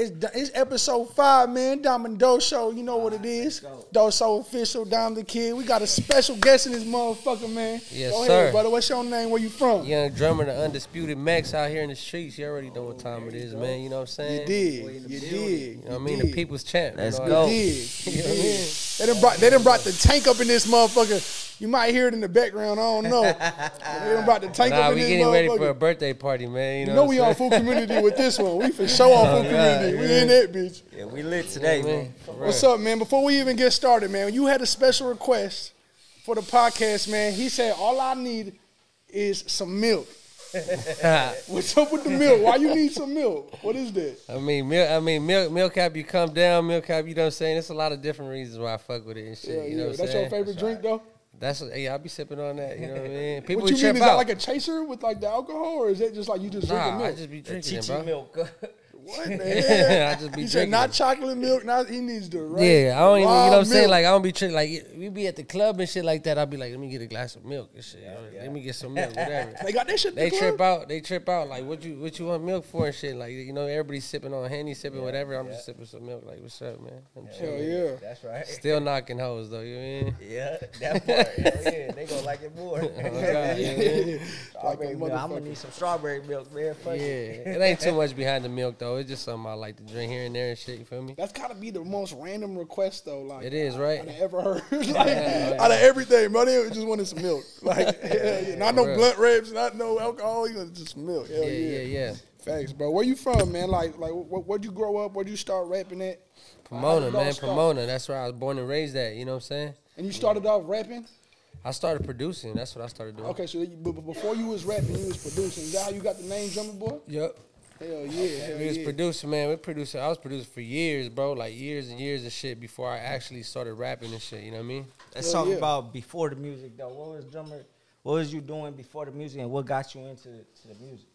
It's it's episode five, man. Dom and Dough Show. You know what it is. Dough Show official. Diamond the Kid. We got a special guest in this motherfucker, man. Yes, Go sir. ahead, brother. What's your name? Where you from? Young drummer, the undisputed Max out here in the streets. You already know what time it is, man. You know what I'm saying? You did. You did. You know what I mean? did. The people's champ. Let's you You know go. mean? did. You You know did. mean? They done brought they done brought the tank up in this motherfucker. You might hear it in the background. I don't know. done brought the tank Nah, up in we this getting ready for a birthday party, man. You you know, know we on full community with this one. We for sure on full community. We in that bitch. Yeah, we lit today, man. What's up, man? Before we even get started, man, you had a special request for the podcast, man. He said all I need is some milk. What's up with the milk? Why you need some milk? What is that? I mean, milk. I mean, milk. Milk cap. You come down, milk cap. You know what I'm saying? There's a lot of different reasons why I fuck with it and shit. Yeah, you know yeah. what I'm That's saying? your favorite drink, though. That's hey, I be sipping on that. You know what I mean? People what you trip mean? Is out. that like a chaser with like the alcohol, or is it just like you just drinking nah, milk? I just be drinking it, bro. milk. what the hell? I just be he said drinking not chocolate milk. Now he needs the right. Yeah, I don't even, you know what I'm wild saying? Like, I don't be tripping. Like, we be at the club and shit like that. I'll be like, let me get a glass of milk and shit. Let me get some milk, whatever. they got that shit. They the trip club? out. They trip out. Like, what you what you want milk for and shit? Like, you know, everybody's sipping on Henny, sipping whatever. I'm just sipping some milk. Like, what's up, man? I'm Hell chilling. yeah. That's right. Still knocking hoes though. You know what I mean? Yeah, that part. Hell yeah, they gonna like it more. Oh, God, you know what milk. I'm gonna need some strawberry milk, man. Fuck Yeah, it. it ain't too much behind the milk though. It's just something I like to drink here and there and shit. You feel me? That's gotta be the most random request though. Like It is, right? I've ever heard. like out of everything, bro, they just wanted some milk. Like hell yeah. not no real. blunt wraps, not no alcohol. You just milk. Hell Yeah, yeah, yeah, yeah. Facts, bro. Where you from, man? Like, like, wh- where'd you grow up? Where'd you start rapping at? Pomona, did it all man, start? Pomona. That's where I was born and raised at. You know what I'm saying? And you started off rapping. I started producing. That's what I started doing. Okay, so you, but before you was rapping, you was producing. Is that how you got the name Drummer Boy? Yep. Hell yeah, hell We was yeah. producing, man. We producing. I was producing for years, bro. Like years and years of shit before I actually started rapping and shit. You know what I mean? Let's Hell talk yeah. about before the music, though. What was drummer? What was you doing before the music, and what got you into to the music?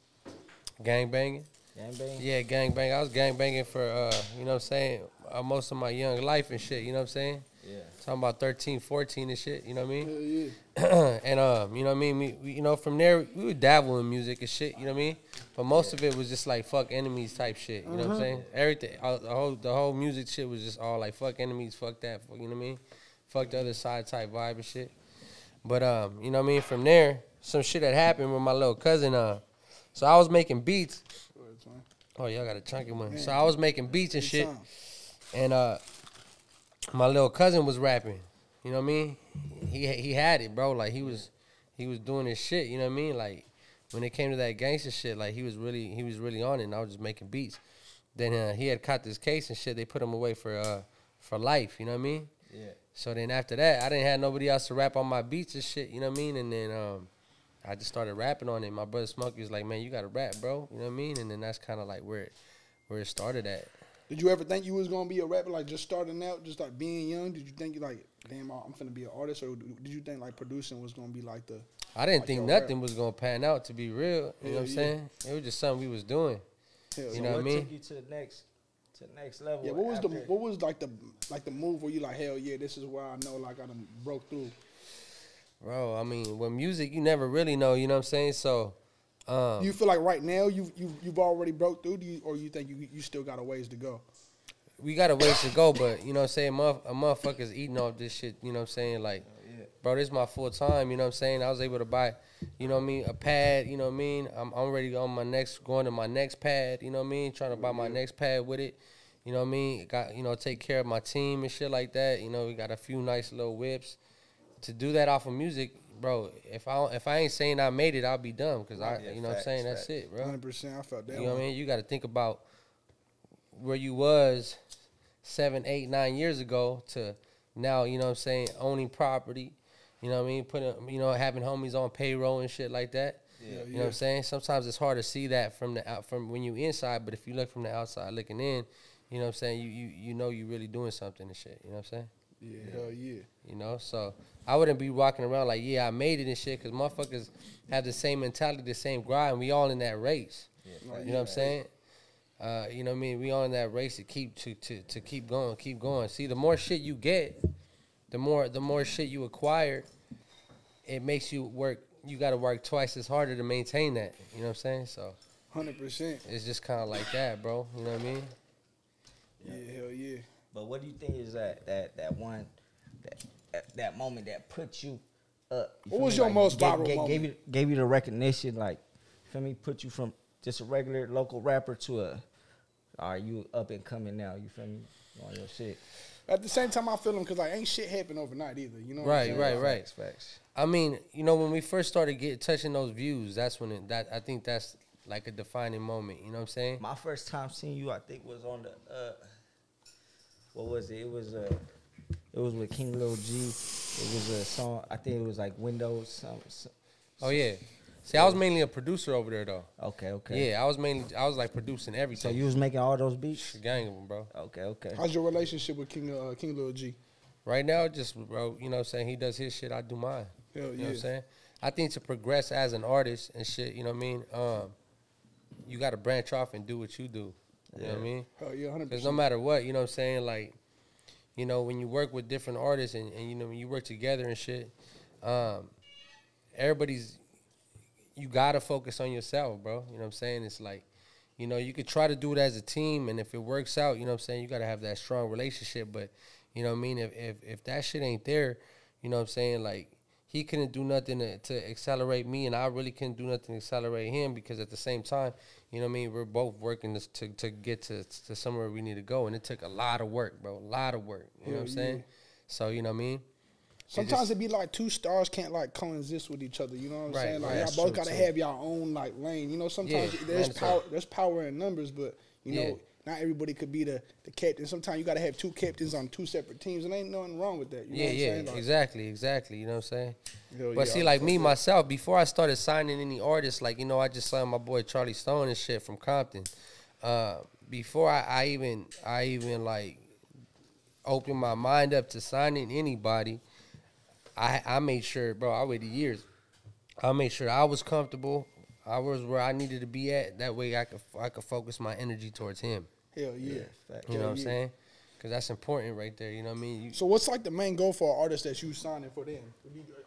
Gang banging. Gang bang. Yeah, gang bang. I was gang banging for, uh, you know what I'm saying, uh, most of my young life and shit. You know what I'm saying? Yeah. Talking about 13, 14 and shit. You know what I mean? Hell yeah. and um, you know what I mean? We, we, you know, from there we would dabble in music and shit, you know what I mean? But most of it was just like fuck enemies type shit, you know what I'm saying? Everything all, the whole the whole music shit was just all like fuck enemies, fuck that, fuck, you know what I mean? Fuck the other side type vibe and shit. But um, you know what I mean? From there, some shit had happened with my little cousin uh so I was making beats. Oh, y'all got a chunky one. So I was making beats and shit. And uh my little cousin was rapping. You know what I mean? He he had it, bro. Like he was he was doing his shit, you know what I mean? Like when it came to that gangster shit, like he was really he was really on it and I was just making beats. Then uh, he had caught this case and shit. They put him away for uh for life, you know what I mean? Yeah. So then after that, I didn't have nobody else to rap on my beats and shit, you know what I mean? And then um I just started rapping on it. My brother Smokey was like, "Man, you got to rap, bro." You know what I mean? And then that's kind of like where it, where it started at. Did you ever think you was gonna be a rapper, like just starting out, just like being young? Did you think you like, damn, I'm finna be an artist, or did you think like producing was gonna be like the? I didn't Like think your rap. nothing was gonna pan out. To be real, you know what Hell I'm yeah. saying? It was just something we was doing. Hell You yeah. know what I mean? took you to the next, to the next level? Yeah, what was the what was like the like the move where you like hell yeah this is where I know like I done broke through. Bro, I mean, with music, you never really know. You know what I'm saying? So, um, you feel like right now you you you've already broke through, do you, or you think you you still got a ways to go? we got a ways to go, but you know what I'm saying? Motherf- a motherfucker's eating off this shit. You know what I'm saying? Like, bro, this is my full time. You know what I'm saying? I was able to buy, you know what I mean, a pad. You know what I mean? I'm I'm ready on my next, going to my next pad. You know what I mean? Trying to buy my next pad with it. You know what I mean? Got you know take care of my team and shit like that. You know we got a few nice little whips. To do that off of music, bro. If I if I ain't saying I made it, I'll be dumb because I Yeah, you know what I'm facts, saying. That's it, bro. Hundred percent, I felt that. You know what I mean? You got to think about where you was seven, eight, nine years ago to now. You know what I'm saying? Owning property. You know what I mean? Putting, you know, having homies on payroll and shit like that. Yeah. You know what I'm saying? Sometimes it's hard to see that from the out from when you inside, but if you look from the outside looking in, you know what I'm saying? You you you know you really doing something and shit. You know what I'm saying? Yeah, hell yeah. You know, so I wouldn't be walking around like, yeah, I made it and shit, because motherfuckers have the same mentality, the same grind. We all in that race. Like, You know what I'm saying? Uh, you know what I mean? We all in that race to keep to, to to keep going, keep going. See, the more shit you get, the more the more shit you acquire, it makes you work. You got to work twice as harder to maintain that. You know what I'm saying? So Hundred percent. it's just kind of like that, bro. You know what I mean? Yeah, hell yeah. But what do you think is that that that one that that, that moment that put you up? You What was me? your Like, most gave, viral gave, moment? Gave you gave you the recognition, like feel me, put you from just a regular local rapper to a are you up and coming now? You feel me on your shit? At the same time, I feel them because like ain't shit happen overnight either. You know, what I'm Right, saying? right, right. Facts, facts. I mean, you know, when we first started getting touching those views, that's when it, that I think that's like a defining moment. You know what I'm saying? My first time seeing you, I think, was on the uh, what was it? It was uh, it was with King Lil G. It was a song. I think it was like Windows. Some, some, Oh yeah. See, I was mainly a producer over there though. okay, okay. Yeah, I was mainly I was like producing everything. So you was making all those beats? gang of them, bro. Okay, okay. How's your relationship with King uh, King Lil G? Right now, just bro, you know what I'm saying? He does his shit, I do mine. Hell You know what. I'm saying? I think to progress as an artist and shit, you know what I mean? Um, you got to branch off and do what you do. You know what I mean? Hell yeah, hundred Because no matter what, you know what I'm saying? Like, you know, when you work with different artists and, and you know, when you work together and shit, um, everybody's, you got to focus on yourself, bro. You know what I'm saying? It's like, you know, you could try to do it as a team, and if it works out, you know what I'm saying? You got to have that strong relationship. But, you know what I mean? If, if, if that shit ain't there, you know what I'm saying? Like, he couldn't do nothing to, to accelerate me, and I really couldn't do nothing to accelerate him because at the same time, you know what I mean? We're both working to to, to get to, to somewhere we need to go, and it took a lot of work, bro. A lot of work. You know what I'm Hell saying? So you know what I mean? Sometimes just- it be like two stars can't like coexist with each other. You know what I'm Right, saying? Like right. y'all both gotta too. have y'all own like lane. You know, sometimes Yeah, there's power. There's power in numbers, but you Yeah. know, not everybody could be the the captain. Sometimes you gotta have two captains on two separate teams, and ain't nothing wrong with that. You know yeah, I'm yeah? Like, exactly, exactly. You know what I'm saying? But yeah, see, like me myself, before I started signing any artists, like you know, I just signed my boy Charlie Stone and shit from Compton. Uh, before I, I even, I even like opened my mind up to signing anybody, I I made sure, bro. I waited years. I made sure I was comfortable. I was where I needed to be at. That way, I could I could focus my energy towards him. Hell yeah. fact. You know what I'm yeah. saying? Because that's important right there. You know what I mean? You, So what's like the main goal for an artist that you signing for them?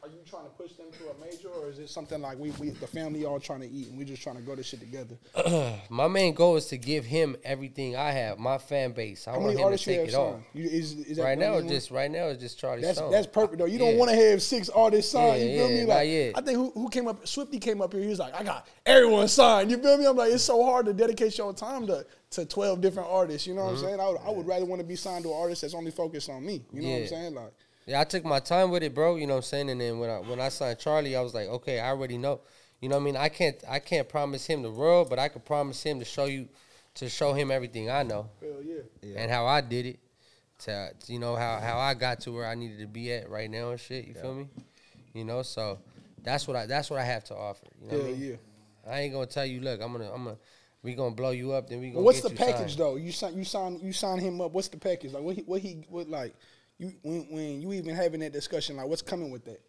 Are you, trying to push them to a major, or is it something like we, we the family all trying to eat and we just trying to grow this shit together? my main goal is to give him everything I have, my fan base. I How want many him to artists you take have it all. signed? You, is, is that Right now, only it's one? just right now, it's just Charlie That's Stone. that's perfect though. You don't Yeah. want to have six artists signed. you feel yeah, me? not Like yet. I think who, who came up, Swifty came up here. He was like, I got everyone signed. You feel me? I'm like, it's so hard to dedicate your time to to twelve different artists. You know what Mm-hmm. I'm saying? I would, I would rather want to be signed to an artist that's only focused on me. You know what I'm Yeah. saying? Like, Yeah, I took my time with it, bro. You know what I'm saying? And then when I when I signed Charlie, I was like, okay, I already know. You know what I mean? I can't I can't promise him the world, but I could promise him to show you to show him everything I know hell yeah. Yeah. and how I did it. To you know how how I got to where I needed to be at right now and shit. You feel me? You know, so that's what I that's what I have to offer. You know Hell what I mean? yeah. I ain't gonna tell you, look, I'm gonna I'm gonna we gonna blow you up, then we gonna what's get the you package signed. though? You sign you sign you sign him up. What's the package like? What he what he what like? You when when you even having that discussion like what's coming with that?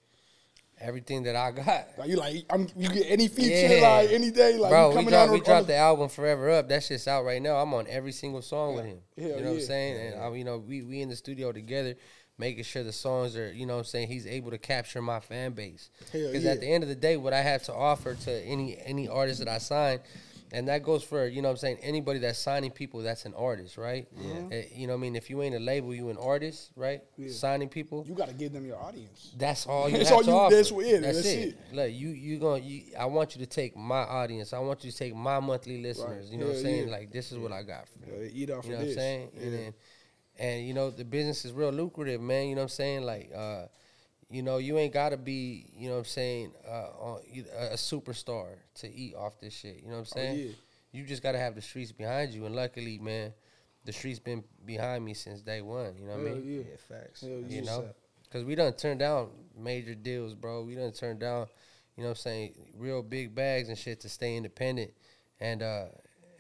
Everything that I got. Like you like I'm, you get any feature Yeah. like any day like Bro, we dropped, we dropped the album Forever Up. That shit's out right now. I'm on every single song with him. Hell you know what. I'm saying? And I, you know, we we in the studio together, making sure the songs are, you know what I'm saying, he's able to capture my fan base. Because yeah. at the end of the day, what I have to offer to any any artist that I sign, and that goes for, you know what I'm saying, anybody that's signing people that's an artist, right? Yeah. you know what I mean? If you ain't a label, you an artist, right? Yeah. Signing people. you got to give them your audience. That's all you That's have all to you- offer. that's what- yeah, that's, that's it. it. Look, you you going you I want you to take my audience. I want you to take my monthly listeners. You know what I'm saying? yeah. Like this is what I got for you. Uh, eat off You know of what I'm saying? Yeah. And then and you know the business is real lucrative, man. You know what I'm saying? Like uh you know, you ain't gotta be, you know what I'm saying, uh, a a superstar to eat off this shit. You know what I'm saying? Oh, yeah. You just gotta have the streets behind you, and luckily, man, the streets been behind me since day one. You know what I mean? yeah. Yeah, facts. Hell you yeah. know because we done turned down major deals bro we done turned down you know what i'm saying real big bags and shit to stay independent and uh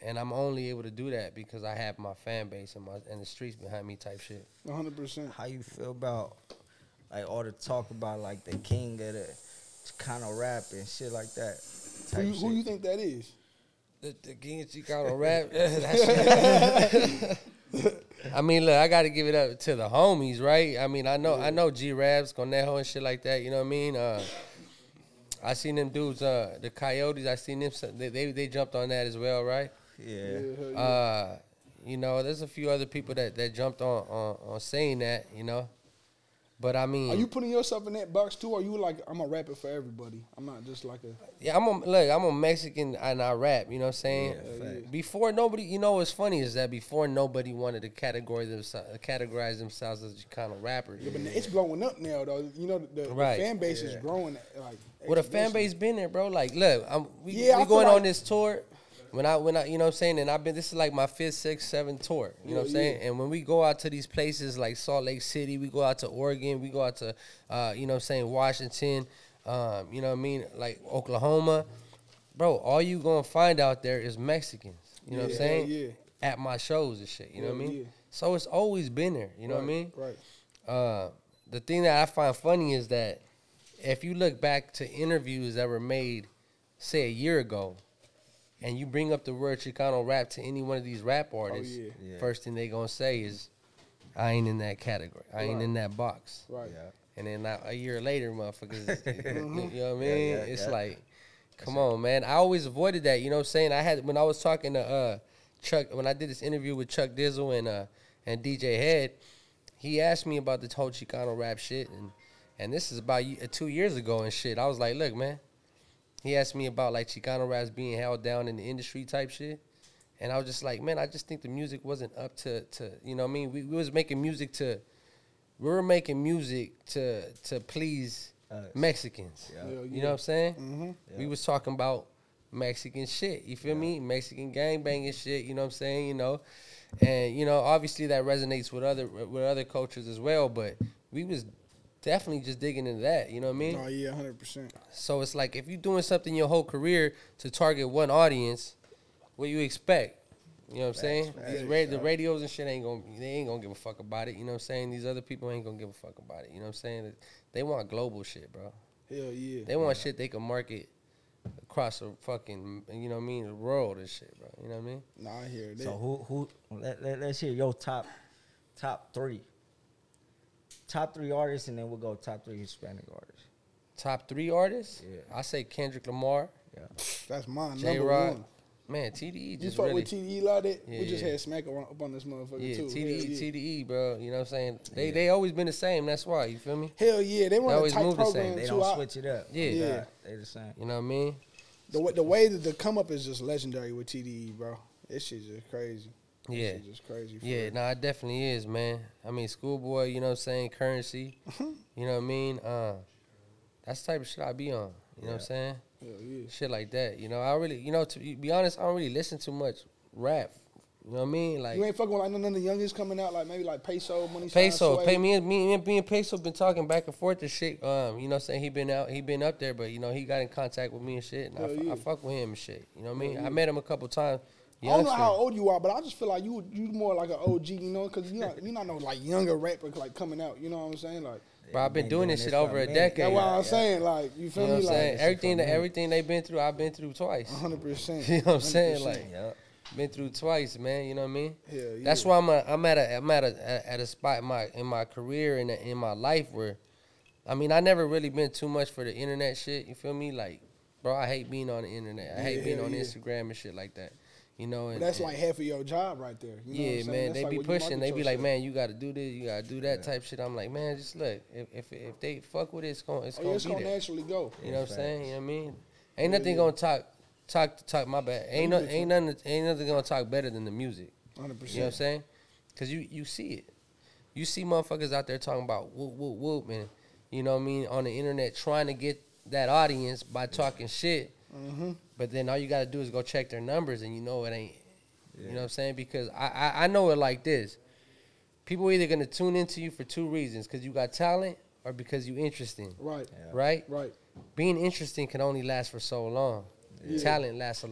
and i'm only able to do that because i have my fan base and my and the streets behind me type shit 100. percent How you feel about like all the talk about like the king of the kind of rap and shit like that? Who, type you- who shit. you think that is? the, the King of Chicano rap. I mean, look, I got to give it up to the homies, right? I mean, I know, I know G Raps, Conejo, and shit like that. You know what I mean? Uh, I seen them dudes, uh, the Coyotes. I seen them. They, they they jumped on that as well, right? Yeah. yeah. Uh, you know, there's a few other people that, that jumped on, on on saying that, you know. But I mean, Are you putting yourself in that box too? Or are you like I'm a rapper for everybody? I'm not just like a yeah, I'm a look, I'm a Mexican and I rap, you know what I'm saying? Yeah, fact. Before nobody, you know what's funny is that before nobody wanted to categorize themselves, categorize themselves as kind of rappers. yeah, but it's growing up now though. You know the, the Right. fan base is growing like. Well, the fan base been there, bro. Like, look, I'm we, Yeah, we going like- on this tour. When I when I you know what I'm saying, and I've been this is like my fifth, sixth, seventh tour. You know what I'm Yeah, saying? And when we go out to these places like Salt Lake City, we go out to Oregon, we go out to uh, you know what I'm saying, Washington, um, you know what I mean, like Oklahoma. Bro, all you gonna find out there is Mexicans. You know what I'm saying? At my shows and shit. You know what I mean? So it's always been there. You know what I mean? Right. uh, the thing that I find funny is that if you look back to interviews that were made, say a year ago, and you bring up the word Chicano rap to any one of these rap artists, yeah. Yeah. first thing they gonna say is, "I ain't in that category. I ain't Right. in that box." Right. Yeah. And then now, a year later, motherfuckers, you know what I mean? yeah, it's yeah. like, come on, man. I always avoided that. You know what I'm saying? I had when I was talking to uh, Chuck when I did this interview with Chuck Dizzle and uh, and DJ Hed, he asked me about the whole Chicano rap shit, and and this is about uh, two years ago and shit. I was like, look, man. He asked me about like Chicano raps being held down in the industry type shit. And I was just like, man, I just think the music wasn't up to, to you know what I mean? We, we was making music to, we were making music to to please Us. Mexicans. Yeah. Yeah, You know what I'm saying? Mm-hmm. We was talking about Mexican shit. You feel me? Mexican gang banging shit. You know what I'm saying? You know, and you know, obviously that resonates with other with other cultures as well. But we was definitely just digging into that. You know what I mean? Oh yeah, hundred percent. So it's like if you're doing something your whole career to target one audience, what you expect? You know what I'm saying? facts, These ra- the radios and shit ain't gonna they ain't gonna give a fuck about it. You know what I'm saying? These other people ain't gonna give a fuck about it. You know what I'm saying? They want global shit, bro. Hell yeah. They want shit they can market across the fucking you know what I mean the world and shit, bro. You know what I mean? Nah, I hear that. So who who let, let, us hear your top top three. Top three artists and then we'll go top three Hispanic artists. Top three artists. Yeah. I say Kendrick Lamar, Yeah. That's mine. Jay Rock. Man, TDE You just fuck really. with TDE like that? Yeah, we just yeah. had Smack up on this motherfucker yeah, too. TDE, yeah. TDE, bro. You know what I'm saying? They they always been the same. That's why. You feel me? Hell yeah, they want always a tight move the same. They too. don't I- switch it up. Yeah. Yeah. They the same. You know what I mean? the way the way that the come up is just legendary with TDE, bro. This shit just crazy. This Yeah. just crazy. Yeah, real. no, it definitely is, man. I mean, schoolboy, you know what I'm saying? Currency. you know what I mean? Uh, that's the type of shit I be on. You know what I'm saying? Yeah. Shit like that. You know, I really, you know, to be- honest, I don't really listen to much rap. You know what I mean? Like You ain't fucking with like none of the youngest coming out, like maybe like Peso, Money Peso, pay me and me and me and Peso been talking back and forth and shit. Um, you know, what I'm saying he been out, he been up there, but you know he got in contact with me and shit. And I, yeah. I fuck with him and shit. You know what I mean? Hell I met him a couple times. I don't know youngster. how old you are, but I just feel like you you more like an OG, you know, because you're not you not no like younger rapper like coming out. You know what I'm saying? Like Bro, I've been Been doing doing this this shit over a minute. decade. that's what I'm yeah. saying. Like you feel You know me? what I'm saying? Like Everything that everything they've been through, I've been through twice. 100. percent You know what I'm saying? Like Yep. been through twice, man. You know what I mean? Hell yeah. That's why I'm a, I'm at a I'm at a at a spot in my in my career and in my life where, I mean, I never really been too much for the internet shit. You feel me? Like, bro, I hate being on the internet. I hate Yeah, being on yeah. Instagram and shit like that. You know? And, that's and- like half of your job right there. You know what yeah, man. That's They like be pushing. market They be like, yourself. man, you got to do this. You got to do that type shit. I'm like, man, just look. If if if they fuck with it, it's gonna it's Oh, gonna yeah, it's gonna naturally go. You know what I'm saying? You know what I mean? Ain't nothing yeah. gonna talk talk talk my bad. Ain't no ain't nothing ain't nothing gonna talk better than the music. 100%. You know what I'm saying? Cause you you see it. You see motherfuckers out there talking about whoop whoop whoop and you know what I mean on the internet trying to get that audience by talking shit. Mm-hmm. But then all you gotta do is go check their numbers and you know it ain't. You know what I'm saying? Because I, I I know it like this. People either gonna tune into you for two reasons: because you got talent or because you interesting. Right. Yeah. Right? Right. Being interesting can only last for so long. Yeah. Talent lasts a,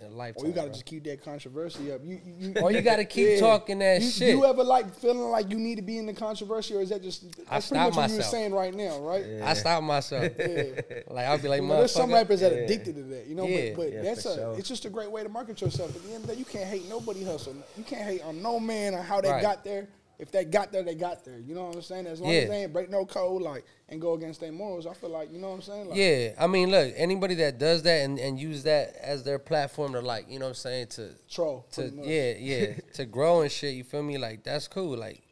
a, a lifetime. Or you gotta bro. just keep that controversy up. You, you, Or you gotta keep Yeah. talking that you, shit. You ever like feeling like you need to be in the controversy, or is that just that's I pretty stop much what you're saying right now, right? I stop myself. Yeah. like I'll be like, You know, there's some rappers that are Yeah. addicted to that, you know. Yeah. But, but Yeah, that's a sure. it's just a great way to market yourself. At the end of the day, you can't hate nobody hustle. You can't hate on no man on how they Right. got there if they got there, they got there. You know what I'm saying? As long Yeah. as they ain't break no code, like and go against their morals, I feel like you know what I'm saying. Like, Yeah, I mean, look, anybody that does that and, and use that as their platform to like, you know what I'm saying, to troll. to yeah, yeah, to grow and shit, you feel me? Like that's cool. Like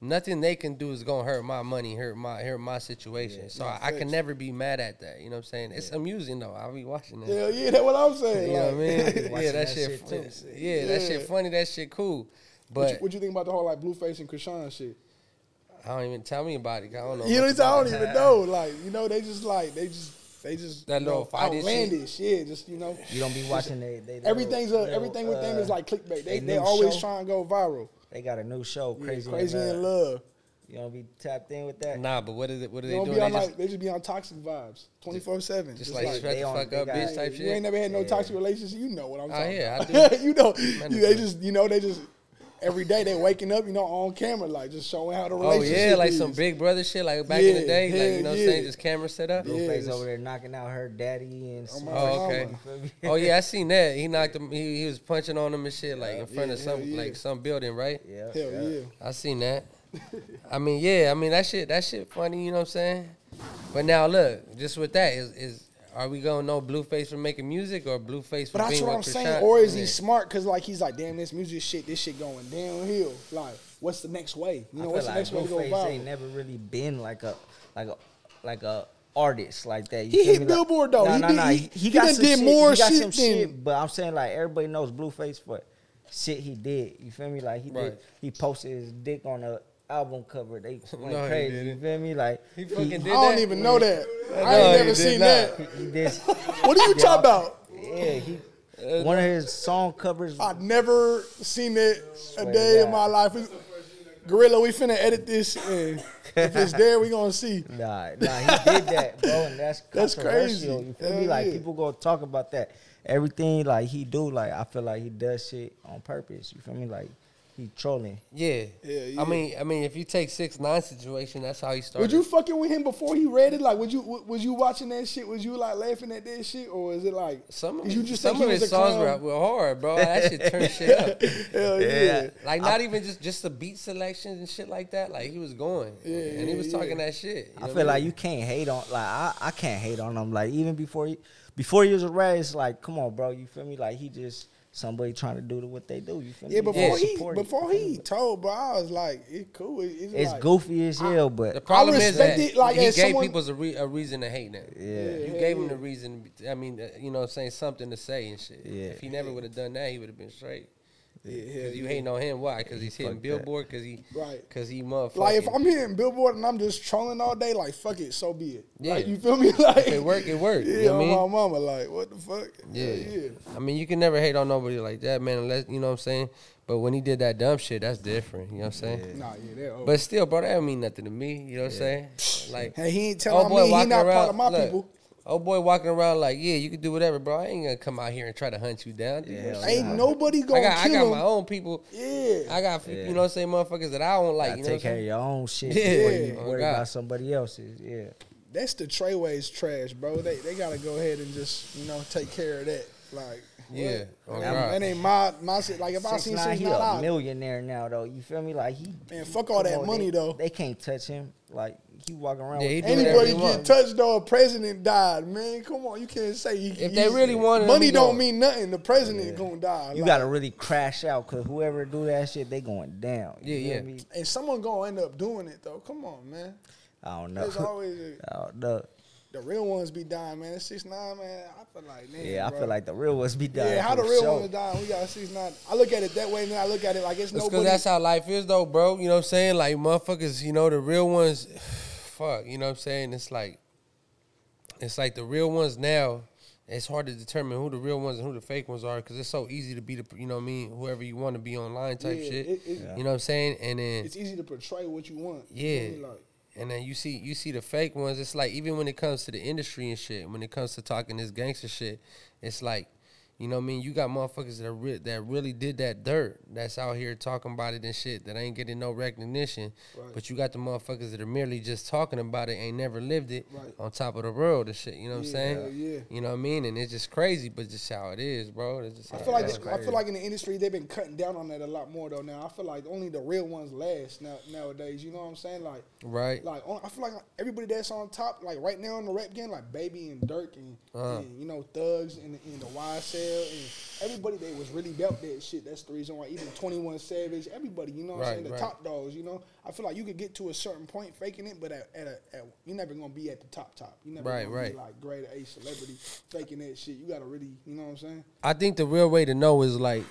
nothing they can do is gonna hurt my money, hurt my hurt my situation. so no, I, I can never be mad at that. You know what I'm saying? It's amusing though. I'll be watching that. Hell yeah, that's what I'm saying. You know what I mean? yeah, that, that shit. shit, too. yeah, that shit funny. That shit cool. What you, But what you think about the whole like Blueface and Chrisean shit? I don't even tell me about it. 'cause I don't know. You know, what I'm about saying? I it. don't even know. Like, you know, they just like they just they just That little know, fighting shit? Yeah, just you know, You don't be watching they. they little- everything's a, little, everything with them uh, is like clickbait. They they they always show. try and go viral. They got a new show, Yeah, crazy, crazy in in love. love. You don't be tapped in with that. Nah, but what is it? What are They they doing? be They on just, they just be on toxic vibes, twenty four seven. just like, shut they the fuck up, bitch type shit. You ain't never had no Yeah. toxic relationship. You know what I'm Oh, talking yeah, I about. do. you know, Man, you, they just you know they just every day they waking up, you know, on camera, like just showing how the Oh yeah, like is. some Big Brother shit, like back in the Yeah, day, like you hell know, what I'm saying just camera set up. Yeah, Blueface just- over there knocking out her daddy and. Oh, Oh, okay. mama. You feel me? Oh yeah, I seen that. He knocked him. He, he was punching on him and shit, like in front yeah, of some yeah. like some building, right? Yeah. Hell yeah. yeah. I seen that. I mean, yeah. I mean that shit. That shit funny. You know what I'm saying? But now look, just with that, is is are we gonna know Blueface for making music or Blueface for But that's being what I'm with saying. Chrisean? Or is he Yeah. smart? Cause like he's like, damn, this music shit, this shit going downhill. Like, what's the next way? You know, I what's feel the like next way to go Blueface ain't never really been like a like a like a artist like that. You He hit me? Billboard, though. Nah, He nah, did- nah. he- He, he got done some did shit. more he got shit some than- shit. But I'm saying like everybody knows Blueface for shit he did. You feel me? Like he Right. did. He posted his dick on a album cover. They went No, he crazy. You didn't. feel me? Like He fucking I did don't that? even know that. I No, ain't never seen not. that. He, he did. What are you Yeah. talking about? Yeah, he. Uh, one of his song covers. I've never seen it a day in my life. We- Gorilla, we finna edit this, and if it's there, we gonna see. Nah, nah, he did that, bro, and that's That's crazy. controversial. You feel Hell me? Like yeah. people gonna talk about that. Everything like he do, like I feel like he does shit on purpose. You feel me? Like he trolling. Yeah. Yeah, yeah. I mean, I mean, if you take six nine situation, that's how he started. Would you fucking with him before he read it? Like, would you? w- Was you watching that shit? Was you like laughing at that shit, or is it like Some of you just some think of was his a songs clown? were, were hard, bro. That shit turned shit up. Hell yeah. Yeah. Like not even just just the beat selections and shit like that. Like he was going, Yeah, and he was yeah. talking that shit. You I know feel what like you can't hate on like I, I can't hate on him. Like even before he before he was a rat, it's like, come on, bro, you feel me? Like he just somebody trying to do the- what they do. You feel me? Yeah, You before gotta he before he told, bro, I was like, it's cool. It- It's, It's like, goofy as hell, The but the problem is that it, like, he gave someone- people a, re- a reason to hate now. yeah. You Yeah, gave him yeah. the reason. I mean, uh, you know, what I'm saying something to say and shit. Yeah. If he never would have done that, he would have been straight. Yeah, you yeah. hating on him, why? Because he's hitting. Billboard. Because he, Right. Because he motherfucking. Like if I'm hitting Billboard and I'm just trolling all day, like fuck it, so be it. Yeah. Like you feel me? Like if it work, it work. Yeah, you know I mean? my mama, like what the fuck? Yeah. Yeah. I mean, you can never hate on nobody like that, man. Unless you know what I'm saying. But when he did that dumb shit, that's different. You know what I'm saying? Nah, yeah, they're over. But still, bro, that don't mean nothing to me. You know what I'm saying? Like, hey, he ain't oh telling boy, me he not around. part of my look, people. Oh boy, walking around like, yeah, you can do whatever, bro. I ain't gonna come out here and try to hunt you down. Yeah, Yeah, Ain't nah. nobody gonna got, I kill got him. my own people. Yeah. I got, Yeah. you know what I'm saying, motherfuckers that I don't like. Gotta You know I'm take care of your own shit Yeah. before you Oh, worry God. about somebody else's. Yeah. That's the Treyways trash, bro. They they gotta go ahead and just you know take care of that. Like Yeah. Oh, what? That ain't my my shit. Like if I Six seen nine, six he nine a out, millionaire now though. You feel me? Like he man, fuck all come that on, money they, though. They can't touch him. Like he walking around. Yeah, with Anybody get want. touched though, a president died, man. Come on, you can't say he, If he- they really want money don't gonna- mean nothing. The president gonna die. You Like, gotta really crash out because whoever do that shit, they going down. You Yeah, feel yeah. Me? and someone gonna end up doing it though. Come on, man. I don't know. There's always a, I don't know. the real ones be dying, man. It's six nine, man. I feel like, man, Yeah, I feel like the real ones be dying. Yeah, how the real sure. ones dying? We got six nine. I look at it that way, and then I look at it like it's It's nobody. because that's how life is, though, bro. You know what I'm saying? Like, motherfuckers, you know, the real ones, fuck, you know what I'm saying? It's like, it's like the real ones now, it's hard to determine who the real ones and who the fake ones are because it's so easy to be the, you know what I mean, whoever you want to be online type Yeah, shit. it- it- You know what I'm saying? And then, it's easy to portray what you want. Yeah. feel me? Like, and then you see you see the fake ones. It's like even when it comes to the industry and shit, when it comes to talking this gangster shit, it's like You know what I mean? You got motherfuckers that re- that really did that dirt. That's out here talking about it and shit. That ain't getting no recognition. Right. But you got the motherfuckers that are merely just talking about it, ain't never lived it, Right. on top of the world and shit. You know what I'm saying? yeah. You know what I mean? And it's just crazy, but just how it is, bro. It's just I feel like the- I feel like in the industry they've been cutting down on that a lot more though. Now I feel like only the real ones last now nowadays. You know what I'm saying? Like right. like on, I feel like everybody that's on top, like right now in the rap game, like Baby and Dirk and, Uh-huh. and you know Thugs and, and the YSL and everybody that was really about that shit. That's the reason why even Twenty One Savage, everybody, you know what Right, I'm saying? The right. top dogs, you know. I feel like you could get to a certain point faking it, but at, at a at, you're never gonna be at the top top. You never Right, gonna right. be like grade A celebrity faking that shit. You gotta really, you know what I'm saying? I think the real way to know is like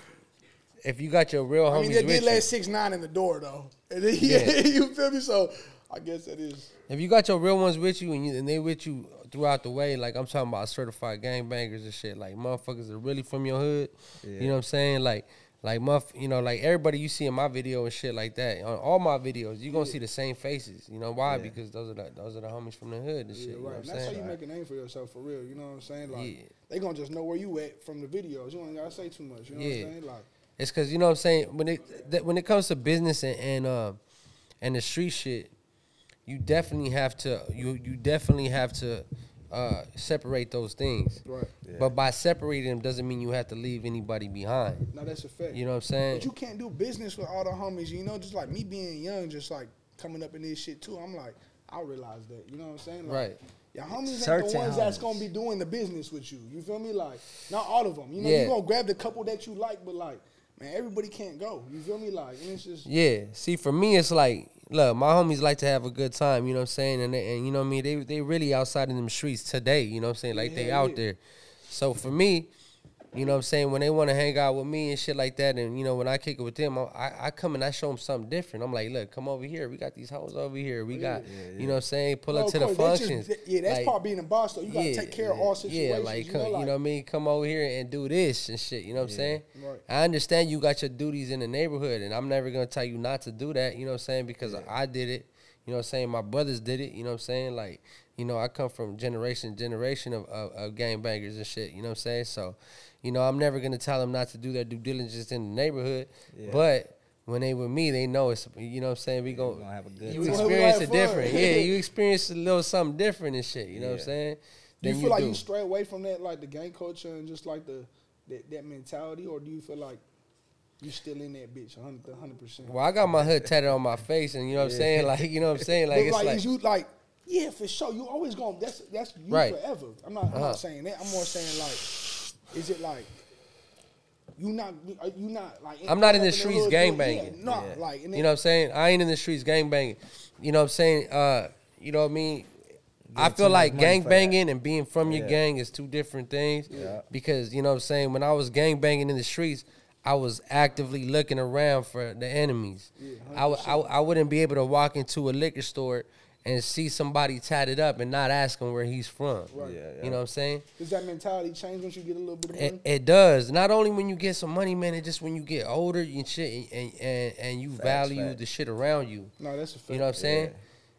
if you got your real homies I mean, they did let six nine in the door though. And then, Yeah. you feel me? So I guess that is. If you got your real ones with you and, you and they with you throughout the way, like I'm talking about certified gangbangers and shit, like motherfuckers are really from your hood. You know what I'm saying? Like, like muff, you know, like everybody you see in my video and shit like that. On all my videos, you gonna see the same faces. You know why? Yeah. Because those are the those are the homies from the hood and shit. Yeah, You know what I'm that's how you make a name for yourself for real. You know what I'm saying? Like Yeah. they gonna just know where you at from the videos. You don't gotta say too much. You know Yeah. what I'm saying? Like It's because you know what I'm saying when it that, when it comes to business and and, uh, and the street shit, you definitely have to you you definitely have to uh, separate those things. right. But by separating them doesn't mean you have to leave anybody behind. No, that's a fact. You know what I'm saying? But you can't do business with all the homies. You know, just like me being young, just like coming up in this shit too. I'm like, I realize that. You know what I'm saying? Like, Right. Your homies ain't the Certain ones that's gonna be doing the business with you. You feel me? Like, not all of them. You know, Yeah. you gonna grab the couple that you like, but like, man, everybody can't go. You feel me? Like, and it's just Yeah. See, for me, it's like, look, my homies like to have a good time. You know what I'm saying? And they, and you know what I mean? They they really outside in them streets today. You know what I'm saying? Like they out yeah. there. So for me, you know what I'm saying? When they want to hang out with me and shit like that, and you know when I kick it with them, I, I come and I show them something different. I'm like, look, come over here. We got these hoes over here. We got, you know what I'm saying? Pull No, up to of the course, that's functions. just- yeah, that's Like, part of being a boss though. You gotta take care of all situations. Yeah, like, you, come, know, you, know what I mean? Come over here and do this and shit. You know what I'm saying? Right. I understand you got your duties in the neighborhood, and I'm never gonna tell you not to do that. You know what I'm saying? Because I did it. You know what I'm saying? My brothers did it. You know what I'm saying? Like, you know, I come from generation to generation of, of, of gangbangers and shit. You know what I'm saying? So, you know, I'm never gonna tell them not to do their due diligence in the neighborhood. Yeah. But when they with me, they know it's. You know what I'm saying? We We gon' gonna have a good you time. experience We it different. yeah, you experience a little something different and shit. You know what I'm saying? do you Than feel like do. you stray away from that, like the gang culture and just like the that, that mentality, or do you feel like you still in that bitch, hundred percent? Well, I got my hood tatted on my face, and you know what I'm saying? Like, you know what I'm saying? Like, But it's like, like, you like, yeah, for sure. You always gonna that's that's you Right. forever. I'm not. I'm Uh-huh. not saying that. I'm more saying like, is it like you not are you not like? I'm not in the streets doing- gang banging. Yeah, no, Yeah. like and you know what I'm saying? I ain't in the streets gang banging. You know what I'm saying? Uh, you know what I mean? I feel like money gang banging and being from your Yeah. gang is two different things. Yeah. Because, you know what I'm saying? When I was gang banging in the streets, I was actively looking around for the enemies. I I wouldn't be able to walk into a liquor store and see somebody tatted up and not ask him where he's from. Right. Yeah, yeah. You know what I'm saying? Does that mentality change once you get a little bit of money? It, it does. Not only when you get some money, man. It just when you get older and shit, and and, and you value facts. The shit around you. no, that's a fact. You know what I'm saying?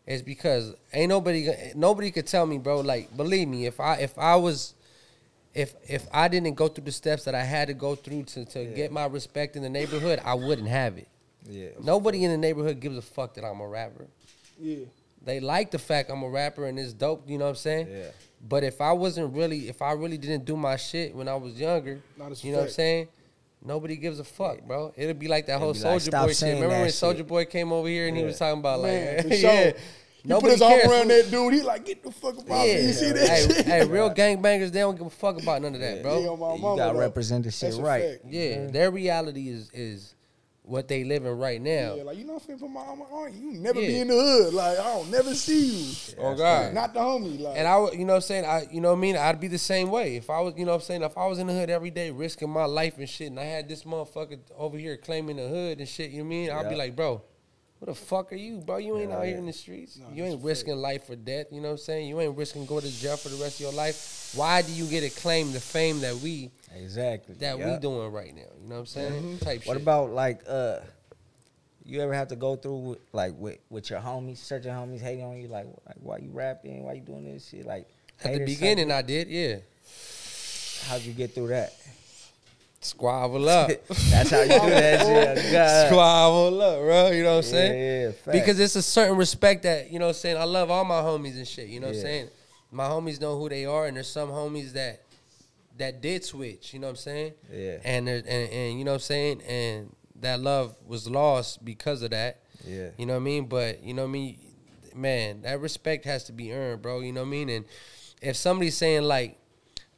It's because ain't nobody nobody could tell me, bro. Like, believe me, if I if I was if if I didn't go through the steps that I had to go through to, to get my respect in the neighborhood, I wouldn't have it. Yeah. Nobody in the neighborhood gives a fuck that I'm a rapper. Yeah. They like the fact I'm a rapper and it's dope, you know what I'm saying? Yeah. But if I wasn't really, if I really didn't do my shit when I was younger, Not as you know what I'm saying? Nobody gives a fuck, bro. It'll be like that whole be like, Soldier "Stop Boy shit. Remember when. Soldier Boy came over here and he was talking about Man, like, for sure. yeah, He put his arm around that dude. He like, get the fuck up out Yeah, me. You see that hey, shit? hey, real gangbangers, they don't give a fuck about none of that, bro. Yeah, You gotta represent the shit That's a right. fact. Yeah, their reality is is what they living right now. Yeah, like you know, I'm finna put my arm on you. You never be in the hood. Like I don't never see you. oh God. Not the homie. Like And I, would- you know what I'm saying? I, you know what I mean? I'd be the same way. If I was, you know what I'm saying? If I was in the hood every day risking my life and shit, and I had this motherfucker over here claiming the hood and shit, you know what I mean? I'd be like, bro, who the fuck are you, bro? You ain't Yeah, out here yeah. in the streets. No, you ain't risking life or death, you know what I'm saying? You ain't risking going to jail for the rest of your life. Why do you get a claim the fame that we Exactly. that we doing right now? You know what I'm saying? Type What shit. about like uh you ever have to go through with, like with, with your homies, certain homies hating on you, like, like why you rapping, why you doing this shit, like At the beginning, type I did, yeah. how'd you get through that? Squabble up. That's how you do that shit. God. Squabble up, bro. You know what I'm saying? yeah, facts. because it's a certain respect that you know what I'm saying I love all my homies and shit. You know what I'm saying? My homies know who they are, and there's some homies that that did switch. You know what I'm saying? Yeah. And there, and and you know what I'm saying, and that love was lost because of that. Yeah. You know what I mean? But you know what I mean, man, that respect has to be earned, bro. You know what I mean? And if somebody's saying like,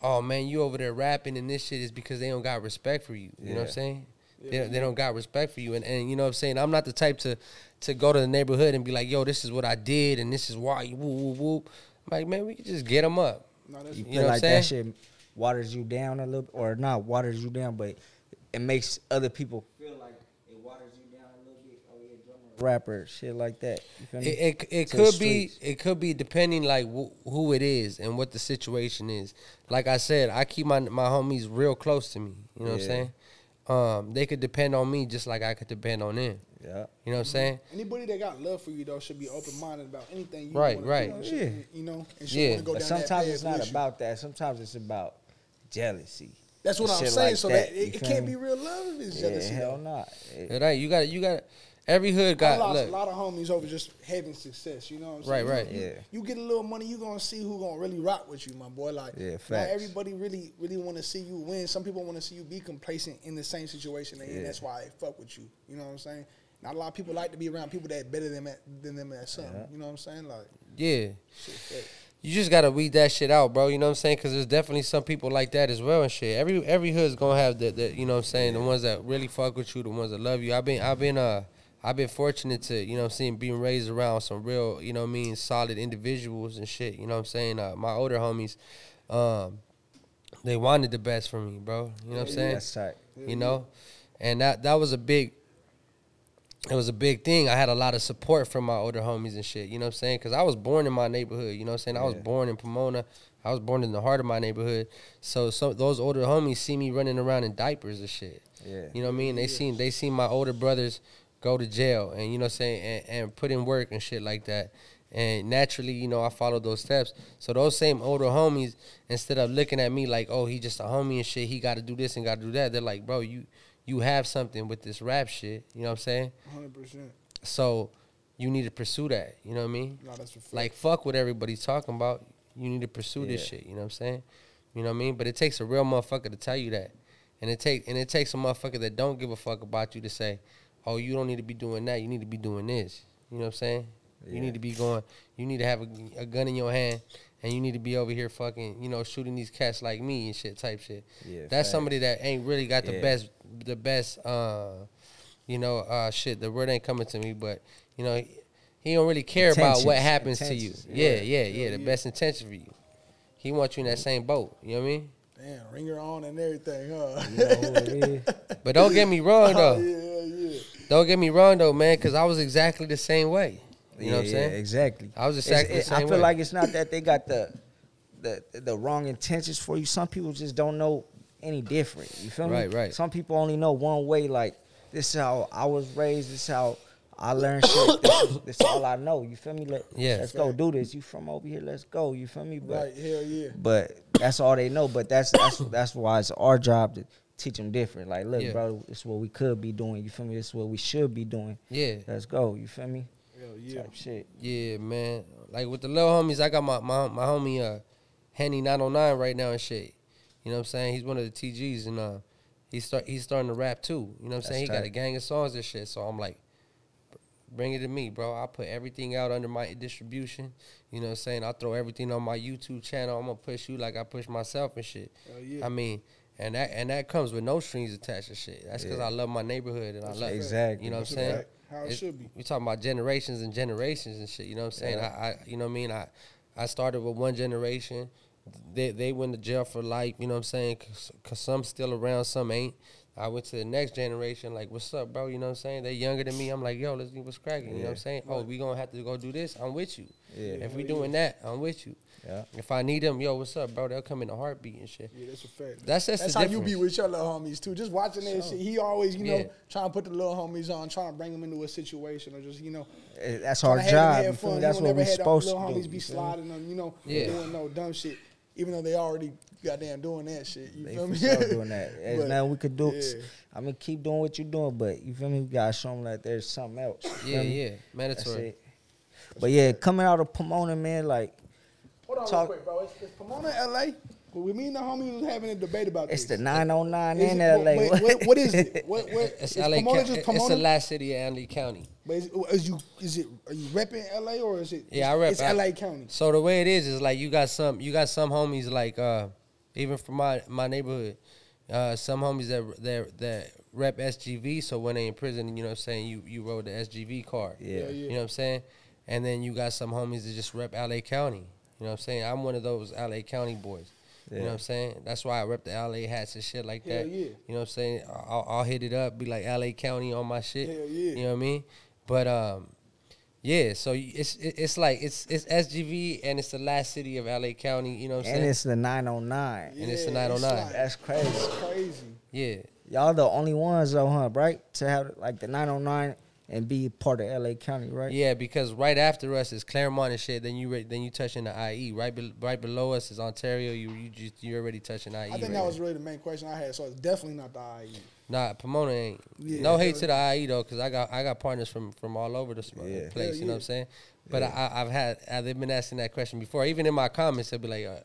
"Oh man, you over there rapping and this shit," is because they don't got respect for you. You know what I'm Yeah. saying? They, don't- they don't got respect for you, and, and you know what I'm saying. I'm not the type to to go to the neighborhood and be like, "Yo, this is what I did, and this is why." you Whoop whoop whoop. I'm like, man, we can just get them up. No, that's You You feel know what like I'm that shit waters you down a little, or not waters you down, but it makes other people feel like it waters you down a little bit. Oh yeah, drummer, rapper, shit like that. You feel me? It it, it To the could be it could be depending like wh- who it is and what the situation is. Like I said, I keep my my homies real close to me. You know what I'm saying? Um, they could depend on me just like I could depend on them. yeah. You know what I'm saying? Anybody that got love for you though should be open minded about anything. You Right, wanna right. Do, and should, Yeah. You know, and should Yeah. go But down sometimes path it's not with you. about that. Sometimes it's about jealousy. That's what I'm saying. like so that, that, it, it can't me? be real love if it's Yeah, jealousy. hell though. not. It- It ain't. You got you got every hood I got lost look. a lot of homies over just having success. You know what I'm Right, saying? right. You, Yeah. You get a little money, you gonna see who gonna really rock with you, my boy. Like, Yeah, not facts. everybody really, really want to see you win. Some people want to see you be complacent in the same situation, and Yeah. that's why they fuck with you. You know what I'm saying? Not a lot of people like to be around people that better than at, than them at something. Yeah. You know what I'm saying? Like, Yeah. shit. You just gotta weed that shit out, bro. You know what I'm saying? Because there's definitely some people like that as well and shit. Every every hood's gonna have the, the you know what I'm saying, the ones that really fuck with you, the ones that love you. I've been I've been uh I've been fortunate to you know what I'm saying being raised around some real you know what I mean solid individuals and shit. You know what I'm saying? Uh, my older homies, um, they wanted the best for me, bro. You know what I'm saying? That's tight. you know and that that was a big it was a big thing i had a lot of support from my older homies and shit you know what i'm saying because i was born in my neighborhood you know what i'm saying i was Yeah. born in pomona i was born in the heart of my neighborhood so so those older homies see me running around in diapers and shit Yeah. you know what i mean they seen they seen my older brothers go to jail and you know what i'm saying and, and put in work and shit like that and naturally, you know, I followed those steps. So those same older homies, instead of looking at me like, oh, he just a homie and shit, he got to do this and got to do that. They're like, bro, you you have something with this rap shit. You know what I'm saying? 100. percent So you need to pursue that. You know what I mean? No, that's a. Like fuck what everybody's talking about. You need to pursue this shit. You know what I'm saying? You know what I mean? But it takes a real motherfucker to tell you that, and it take and it takes a motherfucker that don't give a fuck about you to say, oh, you don't need to be doing that. You need to be doing this. You know what I'm saying? You need to be going. You need to have a, a gun in your hand, and you need to be over here fucking, you know, shooting these cats like me and shit type shit. Yeah, That's facts. somebody that ain't really got the Yeah. best, the best, uh, you know, uh, shit. The word ain't coming to me, but you know, he, he don't really care about what Intentions, happens to you. Yeah, yeah. yeah, yeah. Yeah, The yeah. best intention for you. He wants you in that same boat. You know what I mean? Damn, ringer on and everything, huh? You know who it is? But don't get me wrong oh, though. yeah, yeah. Don't get me wrong though, man, because I was exactly the same way. You know what I'm saying? Yeah, exactly. I was It's- exactly the it- I feel way. like it's not that they got the the the wrong intentions for you. Some people just don't know any different. You feel me? Right, right. Some people only know one way. Like this is how I was raised. This is how I learned shit. This this is all I know. You feel me? Let, Yeah. Let's go do this. You from over here? Let's go. You feel me? But Right, hell yeah. but that's all they know. But that's that's that's why it's our job to teach them different. Like, look, Yeah. bro, this is what we could be doing. You feel me? This is what we should be doing. Yeah, Let's go. You feel me? Hell yeah. Type shit. yeah, man. Like with the little homies, I got my my, my homie uh Henny 909 right now and shit. You know what I'm saying? He's one of the TGs and uh he start he's starting to rap too. You know what I'm That's saying? He got a gang of songs and shit. So I'm like, bring it to me, bro. I'll put everything out under my distribution. You know what I'm saying? I'll throw everything on my YouTube channel. I'm gonna push you like I push myself and shit. Hell yeah. I mean, and that and that comes with no strings attached to shit. That's because Yeah. I love my neighborhood and I That's love Exactly. You know what I'm saying? fact. How it It's- should be. We talking about generations and generations and shit. You know what I'm saying? Yeah. I, I, you know what I mean? I, I started with one generation. They, they went to jail for life. You know what I'm saying? because some still around, some ain't. I went to the next generation. Like, what's up, bro? You know what I'm saying? They younger than me. I'm like, yo, let's see what's cracking. You know what I'm Yeah. saying? Oh, we gonna have to go do this. I'm with you. Yeah. If we doing that, I'm with you. Yeah. If I need them, yo, what's up, bro? They'll come in a heartbeat and shit. Yeah, that's a fact. That's just That's the how difference. you be with your little homies too. Just watching that shit. He always, you know, Yeah. trying to put the little homies on, trying to bring them into a situation, or just you know, Eh, That's our to have them job. have you feel fun. me? You That's don't what we're supposed to do. homies be you feel me? sliding on, you know, Yeah. doing no dumb shit, even though they already goddamn doing that shit. You They feel me? sure doing that. There's But, nothing we could do. yeah. I mean, keep doing what you're doing, but you feel me? We gotta show them that there's something else. Yeah, yeah, mandatory. But yeah, coming out of Pomona, man, like Hold on Talk- real quick, bro. Is, is Pomona L.A.? Well, we mean the homies was having a debate about it's this. the 909 Is in it- LA. wait, what- what is it? What, what, It's is LA. Pomona County. just It's the last city of LA County. But is, is you is it are you repping L.A. or is it? Yeah, I rep. It's I- L.A. County. So the way it is is like you got some you got some homies like uh even from my my neighborhood, uh some homies that that that rep SGV. So when they in prison, you know what I'm saying you you rode the SGV car. Yeah. Yeah, You know what I'm saying? And then you got some homies that just rep LA County. You know what I'm saying? I'm one of those LA County boys. You know what I'm saying? That's why I rep the LA hats and shit like Hell that. yeah. You know what I'm saying? I'll, I'll hit it up, be like LA County on my shit. Hell yeah. You know what I mean? But um, yeah. So it's it's like it's it's SGV and it's the last city of LA County. You know what I'm and saying? it's the 909. And it's the Yeah, 909. like- That's crazy. It's crazy. yeah. Y'all the only ones though, huh? Right? To have like the 909 and be part of LA County, right? Yeah, because right after us is Claremont and shit. Then you re- then you touching the IE. Right be- right below us is Ontario. You you just you already touching IE. I think right that was there. really the main question I had. So it's definitely not the IE. Nah, Pomona ain't. Yeah, no hate hell to the IE though, because I got I got partners from from all over the Yeah. place. Hell You know yeah. what I'm saying? But I, I've had uh, they've been asking that question before. Even in my comments, they'll be like, uh,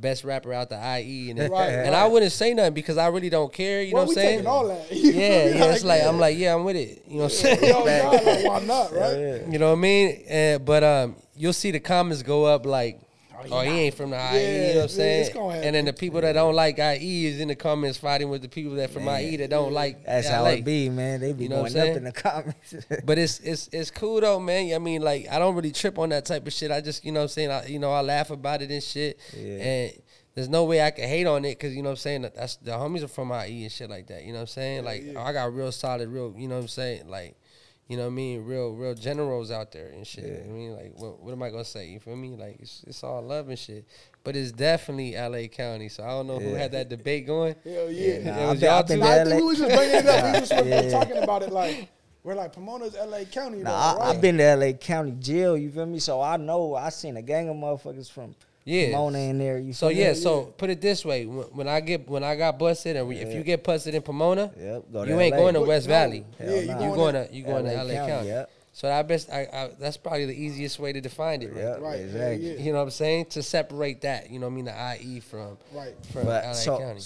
"Best rapper out the IE," and, Right, and right. I wouldn't say nothing because I really don't care. You well, know what I'm saying? all that. You feel yeah, me? yeah. It's like yeah. I'm like, yeah, I'm with it. You know what I'm saying? Yo, like, why not, right? yeah. You know what I mean? Uh, but um, you'll see the comments go up like, "Oh, he oh, ain't from the IE." you know what I'm saying? it's gonna and then the people that don't like IE is in the comments fighting with the people that from Man, IE that don't like. That's LA. how it be, man. They be You know what going I'm up in the comments. But it's it's it's cool though, man. I mean, like I don't really trip on that type of shit. I just you know what I'm saying. I, you know I laugh about it and shit. Yeah. And there's no way I can hate on it because you know what I'm saying. That's the homies are from IE and shit like that. You know what I'm saying. Like yeah. I got real solid, real. You know what I'm saying. Like. You know what I mean? Real, real generals out there and shit. Yeah. I mean, like, what, what am I gonna say? You feel me? Like, it's, it's all love and shit. But it's definitely L.A. County. So I don't know who had that debate going. Hell Yeah, yeah. nah, It I've was been- y'all I've been too. Nah, I think LA. we was just bringing it up. We just were Yeah. talking about it like we're like Pomona's L.A. County. though, Nah, I, I've been to LA County jail, you feel me? So I know I seen a gang of motherfuckers from Yeah. Pomona in there. You So feel me? yeah, so put it this way: when, when I get when I got busted, and if you get busted in Pomona, Yep, go to you ain't LA. going to West no, Valley. Hell Yeah, you nah. You going going to to you going to LA County. Yep, So I best I, I that's probably the easiest way to define it. Right? yep, Right, exactly. yeah, You know what I'm saying? To separate that, you know what I mean, the IE from right. from But LA so, County.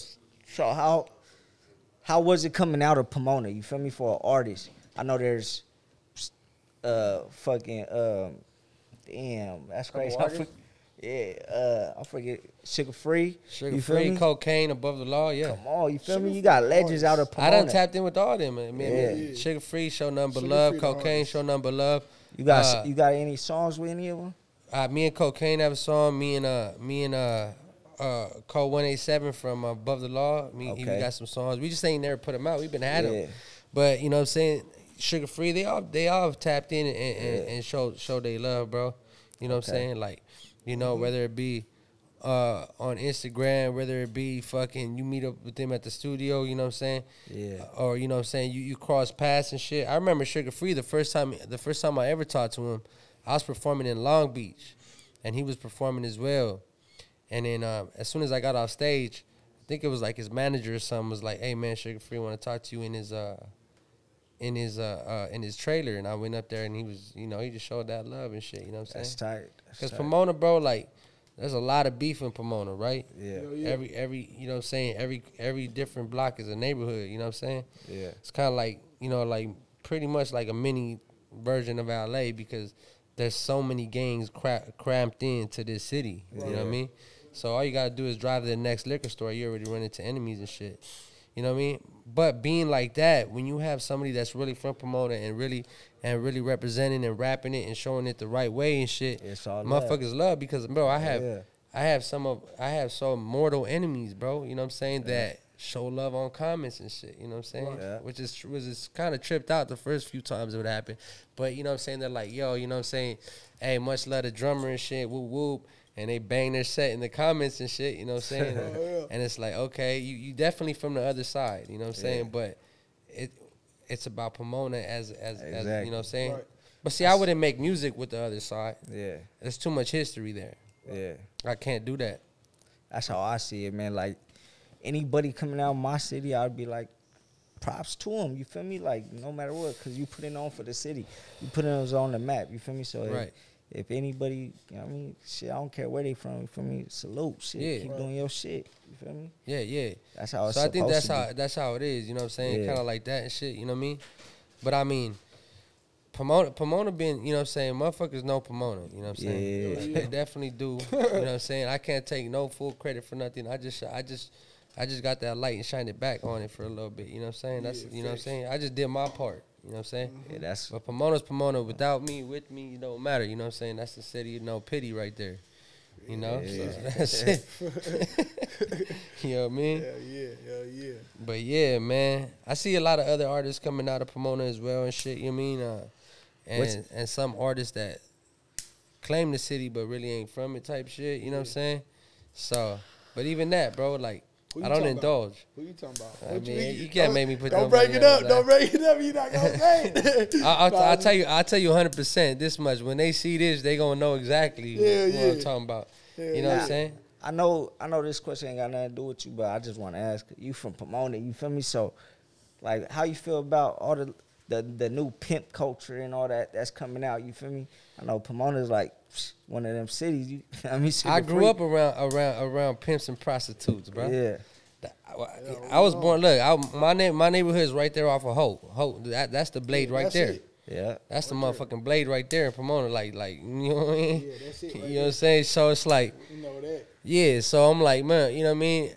so how how was it coming out of Pomona? You feel me for an artist? I know there's uh fucking um damn that's crazy. I artists? for- yeah, uh I forget Suga Free. Sugar you feel free, me? Kokane above the law, yeah. Come on, you feel Sugar me? You Free got legends out of I Pomona. done tapped in with all them. Man. Man, Yeah. Yeah. Suga Free, show number Sugar love, Kokane, hardest. show number love. you got uh, you got any songs with any of them? Uh, me and Kokane have a song. Me and uh, me and uh, uh, Cold One Eight Seven from Above the Law. Me, he Okay. got some songs. We just ain't never put them out. We've been at them, Yeah. but you know what I'm saying. Suga Free, they all they all have tapped in and, and, Yeah. and show show they love, bro. You know what I'm saying? Like, you know, whether it be uh, on Instagram, whether it be fucking you meet up with them at the studio, you know what I'm saying? Yeah. Or you know what I'm saying, you, you cross paths and shit. I remember Suga Free the first time the first time I ever talked to him, I was performing in Long Beach and he was performing as well. And then um, as soon as I got off stage, I think it was like his manager or something was like, "Hey man, Suga Free want to talk to you in his uh in his uh, uh in his trailer." And I went up there and he was, you know, he just showed that love and shit, you know what I'm saying? That's saying? tight. Cuz. Pomona, bro, like there's a lot of beef in Pomona, right? Yeah. Hell yeah. Every every you know what I'm saying, every every different block is a neighborhood, you know what I'm saying? Yeah. It's kind of like, you know, like pretty much like a mini version of LA because there's so many gangs cra- cramped into this city. You know what I mean? So all you gotta do is drive to the next liquor store. You already run into enemies and shit. You know what I mean? But being like that, when you have somebody that's really from Pomona and really and really representing and rapping it and showing it the right way and shit, It's all love. motherfuckers love because bro, I have Yeah. I have some of I have some mortal enemies, bro. You know what I'm saying? That show love on comments and shit. You know what I'm saying? Yeah. Which is which is kind of tripped out the first few times it would happen. But you know what I'm saying? They're like, yo, you know what I'm saying? Hey, much love to drummer and shit, whoop whoop. And they bang their set in the comments and shit, you know what I'm saying? Yeah. And it's like, okay, you, you definitely from the other side, you know what I'm saying? Yeah. But it it's about Pomona as as, as you know what I'm saying? Right. But see, I wouldn't make music with the other side. Yeah. There's too much history there. Yeah. I can't do that. That's how I see it, man. Like anybody coming out of my city, I'd be like, props to them. You feel me? Like no matter what, because you put it on for the city. You put it on the map. You feel me? So Right. If, anybody, you know what I mean, shit, I don't care where they from. You feel me? Salute, shit. Yeah. Keep Right. doing your shit. You feel me? Yeah, yeah. That's how it's so I think that's how that's how it is. You know what I'm saying? Yeah. Kind of like that and shit. You know what I mean? But I mean, Pomona, Pomona been, you know what I'm saying? Motherfuckers know Pomona. You know what I'm saying? Yeah. They definitely do. you know what I'm saying? I can't take no full credit for nothing. I just, I just, I just got that light and shined it back on it for a little bit. You know what I'm saying? That's, Yeah, you know what I'm saying? I just did my part. You know what I'm saying? Yeah, that's But Pomona's Pomona. Without me, with me, it don't matter. You know what I'm saying? That's the city, you know, pity right there. You know? Yeah. So that's it. you know what I mean? Yeah, yeah, yeah, yeah. But yeah, man, I see a lot of other artists coming out of Pomona as well and shit. You know what I mean? Uh, What's- and and some artists that claim the city but really ain't from it type shit. You know what I'm saying? So, but even that, bro, like Who you I don't talking about? indulge. Who you talking about? I What mean, you can't don't- make me put that. Don't break it up. Don't break it up. You're not gonna say it. I, I'll, Nah, I'll tell you. I'll tell you 100 percent this much. When they see this, they gonna know exactly Yeah, what yeah. I'm talking about. Yeah, you know what. I'm saying? I know I know this question ain't got nothing to do with you, but I just want to ask you from Pomona, you feel me? So like how you feel about all the the, the new pimp culture and all that that's coming out, you feel me? I know Pomona's like one of them cities, you I mean I grew free- up around around around pimps and prostitutes, bro. Yeah. I, I was born. Look, I, my name, my neighborhood is right there off of Hope. Hope. That, that's the blade Yeah, right there. it. Yeah. That's the motherfucking blade right there in Pomona. Like, like you know what I mean? Yeah, that's it right you know what. I'm saying? So it's like, You know that. yeah. So I'm like, man, you know what I mean?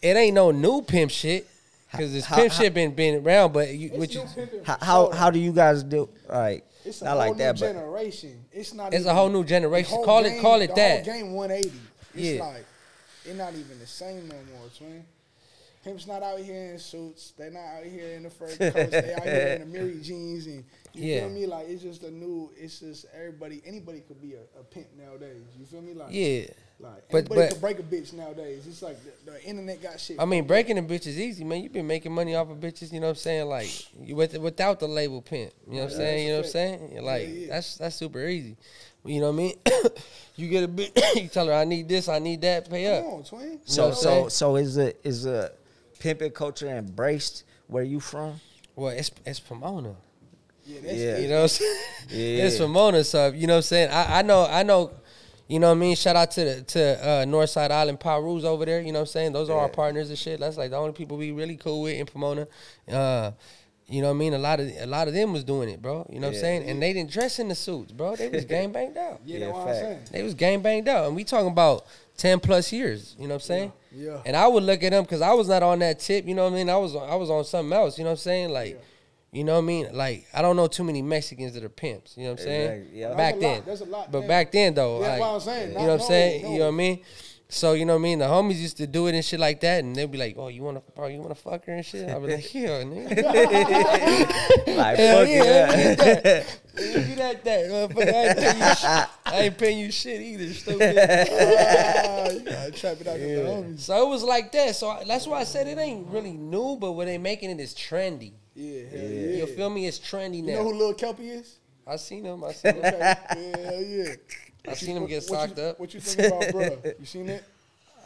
It ain't no new pimp shit because this How- pimp how- shit been been around. But you, It's what you, How how, how do you guys do like It's a not whole like new that, but generation. It's not. It's a whole new generation. Call it- call it that. Whole game 180. It's Yeah. like it's not even the same no more, twin. Pimps not out here in suits. They're not out here in the fur coats. they out here in the Mary jeans and you Yeah. feel me? Like it's just a new. It's just everybody. Anybody could be a, a pimp nowadays. You feel me? Like yeah. Like But- anybody but- could break a bitch nowadays. It's like the, the internet got shit. I mean, breaking a bitch is easy, man. You've been making money off of bitches. You know what I'm saying? Like you with without the label pimp. You know what I'm Yeah, saying? You know what I'm saying? Like Yeah, yeah. that's that's super easy. You know what I mean? you get a bitch. you tell her I need this, I need that. Pay up. On, twin. You so so so is a is a pimping culture embraced where you from? Well, it's it's Pomona. Yeah, that's Yeah. You know what I'm saying? Yeah. It's Pomona, so you know what I'm saying? I, I know I know you know what I mean? Shout out to the to uh Northside Island Pirus over there, you know what I'm saying? Those are our partners and shit. That's like the only people we really cool with in Pomona. Uh you know what I mean? A lot of a lot of them was doing it, bro. You know what I'm Yeah. saying? And they didn't dress in the suits, bro. They was gang banged out. Yeah, Yeah, that's what I'm saying. They was gang banged out. And we talking about 10 plus years, you know what I'm saying? Yeah. And I would look at them because I was not on that tip, you know what I mean? I was I was on something else, you know what I'm saying? Like, Yeah. You know what I mean? Like, I don't know too many Mexicans that are pimps, you know what I'm saying? Exactly, yeah. Back There's a lot, then. there's a lot but back then though, That's like, what I'm saying. you know what I'm no, saying? no. You know what I mean? So you know what I mean? The homies used to do it and shit like that, and they'd be like, "Oh, you want to, bro? You want to fuck her and shit?" I'd be like, "Yeah, nigga." Like Hell fuck yeah, yeah. at that. That, motherfucker. I ain't paying you shit. I ain't paying you shit either, stupid. Ah, you gotta trap it out with the homies. So it was like that. So I, that's why I said it ain't really new, but what they making it is trendy. Yeah, hell Yeah. yeah. You feel me? It's trendy now. You know who Lil Kelpie is? I seen him. I seen him. Okay. yeah, yeah. I seen him get What you- socked up. What you think about, bro? You seen it?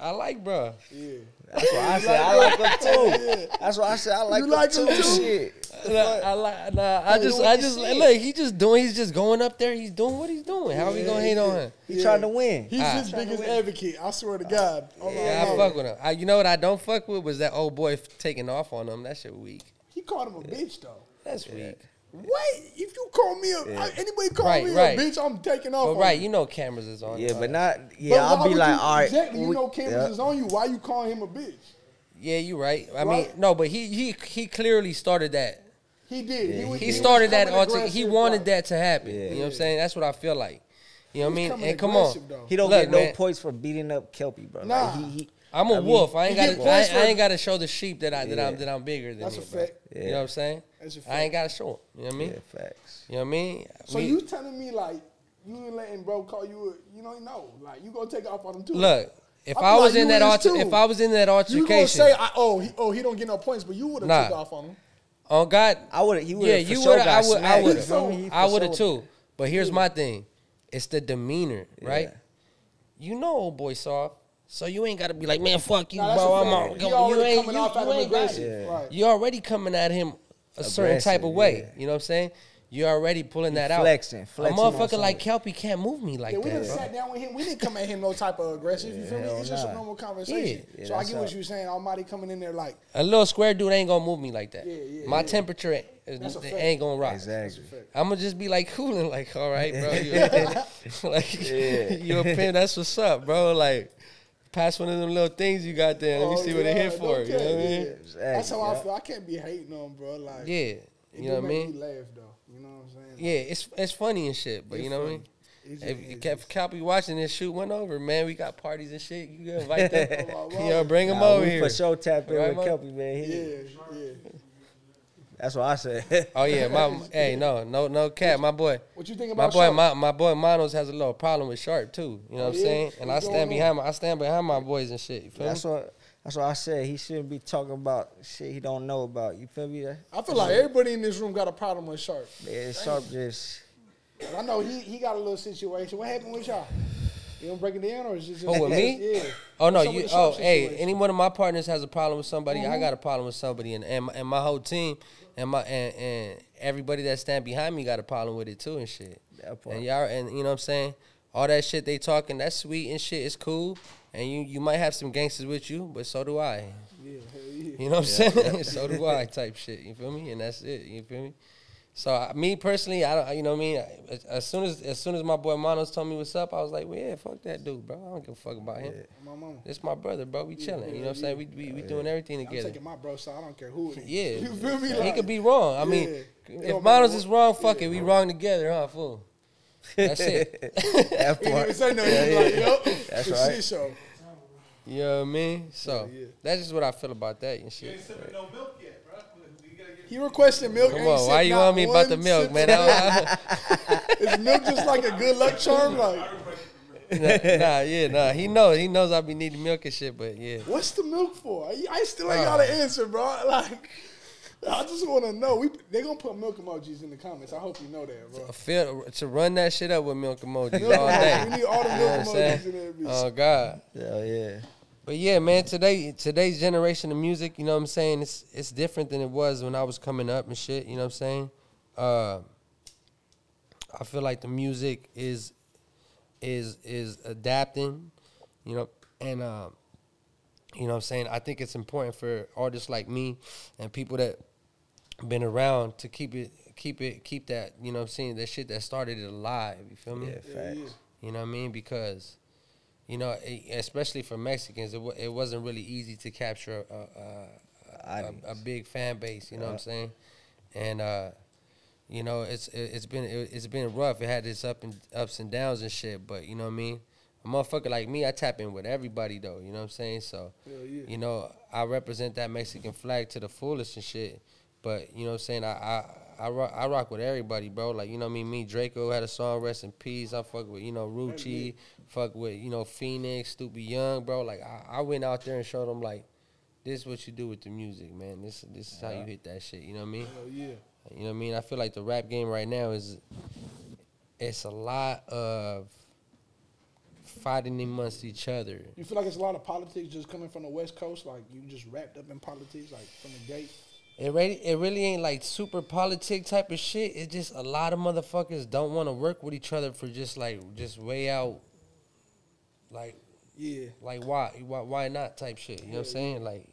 I like, bruh. Yeah. That's why I said I like them too. That's why I said I like You like too. them too? Shit. Nah, I like. Nah, I just, I just shit. look. He just doing. He's just going up there. He's doing what he's doing. How are we gonna hate on yeah. him? He Yeah. trying to win. He's his biggest advocate. I swear to God. Oh, Yeah, I no. fuck with him. I, you know what I don't fuck with was that old boy taking off on him. That shit weak. He called him a bitch though. That's weak. What? If you call me a Yeah. anybody call Right, me right. a bitch, I'm taking off. But on right, you. you know cameras is on. Yeah, but not. Yeah, why I'll be like, you, all right. Exactly. You know cameras yeah. is on you. Why you calling him a bitch? Yeah, you right. I mean, no, but he he he clearly started that. He did. Yeah, he, was, He was started that. coming Alter- he wanted like- that to happen. Yeah. You know what I'm saying? That's what I feel like. You know what I mean? And come on, though. He don't Look, get no man. points for beating up Kelpie, bro. Nah. Like, he, he, I'm a I mean, wolf. I ain't got to. I, ain't- I ain't got to show the sheep that I that I'm that I'm bigger than. That's me, a bro. fact. You know what I'm saying? That's a fact. I ain't got to show him. You know what I mean? yeah, facts. You know what I mean? So We- you telling me like you ain't letting bro call you? A, you know, no, like you gonna take off on him too? look. If I I, was like in that that is alter, if I was in that altercation, you gonna say, I, oh, he, oh, he don't get no points, but you would have Nah. took off on him. Oh God, I would. He would. yeah, for you sure would. I would. I would. you feel me? He for I would have too. But here's my thing: it's the demeanor, right? Yeah. You know, old boy soft. So you ain't gotta be like, man, fuck you, Nah, bro. a I'm fact. on. He You, ain't, you, off at you ain't got it. Yeah. Right. You're already coming at him a certain type of way. yeah. You know what I'm saying? You're already pulling that flexing, out. flexing a on motherfucker like something. Kelpie can't move me like Yeah, we that, done bro. sat down with him. We didn't come at him no type of aggressive. You feel me? hell It's just a normal conversation. Yeah, so I get what how- you're saying. Almighty coming in there like, A little square dude ain't gonna move me like that. Yeah, yeah, My yeah. temperature ain't, That's a fact. ain't gonna rise. Exactly. I'm gonna just be like cooling, like, all right, bro. You a pimp. like, you're a pimp. That's what's up, bro. Like, pass one of them little things you got there. Let me oh, see what yeah, they're here for. no You know what I mean? yeah. Exactly, That's how I feel. I can't be hating on, bro. Like, Yeah. You know what I mean? me laugh though. You know what I'm saying? Yeah, it's it's funny and shit, but you know what I mean. If, just- if it's Cap, just- be watching this shoot went over, man. We got parties and shit. You can invite them. Oh, you know, bring them Nah, over we here. for sure tap in Right, with Mo? Kelpie, man. yeah, He, yeah. That's what I said. Oh yeah, my hey no no no cap, my boy. What you think My boy, Sharp? my, my boy Manos has a little problem with Sharp too. You know Oh, what I'm yeah? saying? And I stand behind my I stand behind my boys and shit. You feel That's me? what. That's what I said. He shouldn't be talking about shit he don't know about. You feel me? I feel like everybody in this room got a problem with Sharp. Man, Sharp just. I know he he got a little situation. What happened with y'all? You don't break it down, or is it just Oh, with me? Yeah. Oh no, you with the Sharp oh hey, any one of my partners has a problem with somebody, I Mhm. got a problem with somebody and and my, and my whole team and my and, and everybody that stand behind me got a problem with it too and shit. That. And y'all and you know what I'm saying? All that shit they talking, that's sweet and shit, it's cool. And you you might have some gangsters with you, but so do I. Yeah, yeah. You know what I'm saying? so do I type shit. You feel me? And that's it. You feel me? So I- me personally, I don't. You know what I mean? As, as soon as as soon as my boy Manos told me what's up, I was like, well, yeah, fuck that dude, bro. I don't give a fuck about him. My mama. This my brother, bro. We chilling. You know what I'm saying? We we, we doing everything together. I'm together. taking my bro so I don't care who it is. Yeah. You feel me? he could be wrong. I mean, Yeah. It if don't Manos is wrong, fuck yeah. it. We wrong together, huh, fool? That's it. that He didn't even part. say nothing. Yeah, yeah. like, yup. That's It's right. shit show. You know what I mean? So Yeah, yeah. that's just what I feel about that and shit. sipping no milk yet, bro. You He requested milk. Come ain't on, sipped why you not on me about the milk, man? I- Is milk just like a good luck charm? Like, I- nah, yeah, nah. He knows. He knows I be needing milk and shit, but yeah. what's the milk for? I, I still ain't got an answer, bro. Like, I just want to know. We they gonna put milk emojis in the comments. I hope you know that, bro. I feel to run that shit up with milk emojis all day. We need all the You know milk emojis saying? in there. Oh God. Hell yeah. But yeah, man, today today's generation of music, you know what I'm saying? It's it's different than it was when I was coming up and shit, you know what I'm saying? Uh I feel like the music is is is adapting, you know, and um you know what I'm saying? I think it's important for artists like me and people that been around to keep it keep it keep that, you know what I'm saying, that shit that started it alive, you feel me? Yeah. facts. You know what I mean? Because, you know, especially for Mexicans, it, wa- it wasn't really easy to capture a, a, a, a, big fan base. You know what I'm saying? And uh, you know, it's it, it's been it, it's been rough. It had its up and ups and downs and shit. But you know what I mean? A motherfucker like me, I tap in with everybody though. You know what I'm saying? So, yeah. you know, I represent that Mexican flag to the fullest and shit. But you know what I'm saying? I I I rock, I rock with everybody, bro. Like you know what I mean? Me Drakeo had a song Rest in Peace. I fuck with you know Rucci, fuck with you know Phoenix, Stupid Young, bro. Like I, I went out there and showed them like this is what you do with the music, man. This this is how you hit that shit. You know what I mean? Hell yeah. You know what I mean? I feel like the rap game right now is it's a lot of fighting amongst each other. You feel like it's a lot of politics just coming from the West Coast? Like you just wrapped up in politics, like from the gate. It really, it really ain't like super politic type of shit. It's just a lot of motherfuckers don't want to work with each other for just like just way out, like Yeah. like why why why not type shit. You know what I'm Yeah, saying? Like,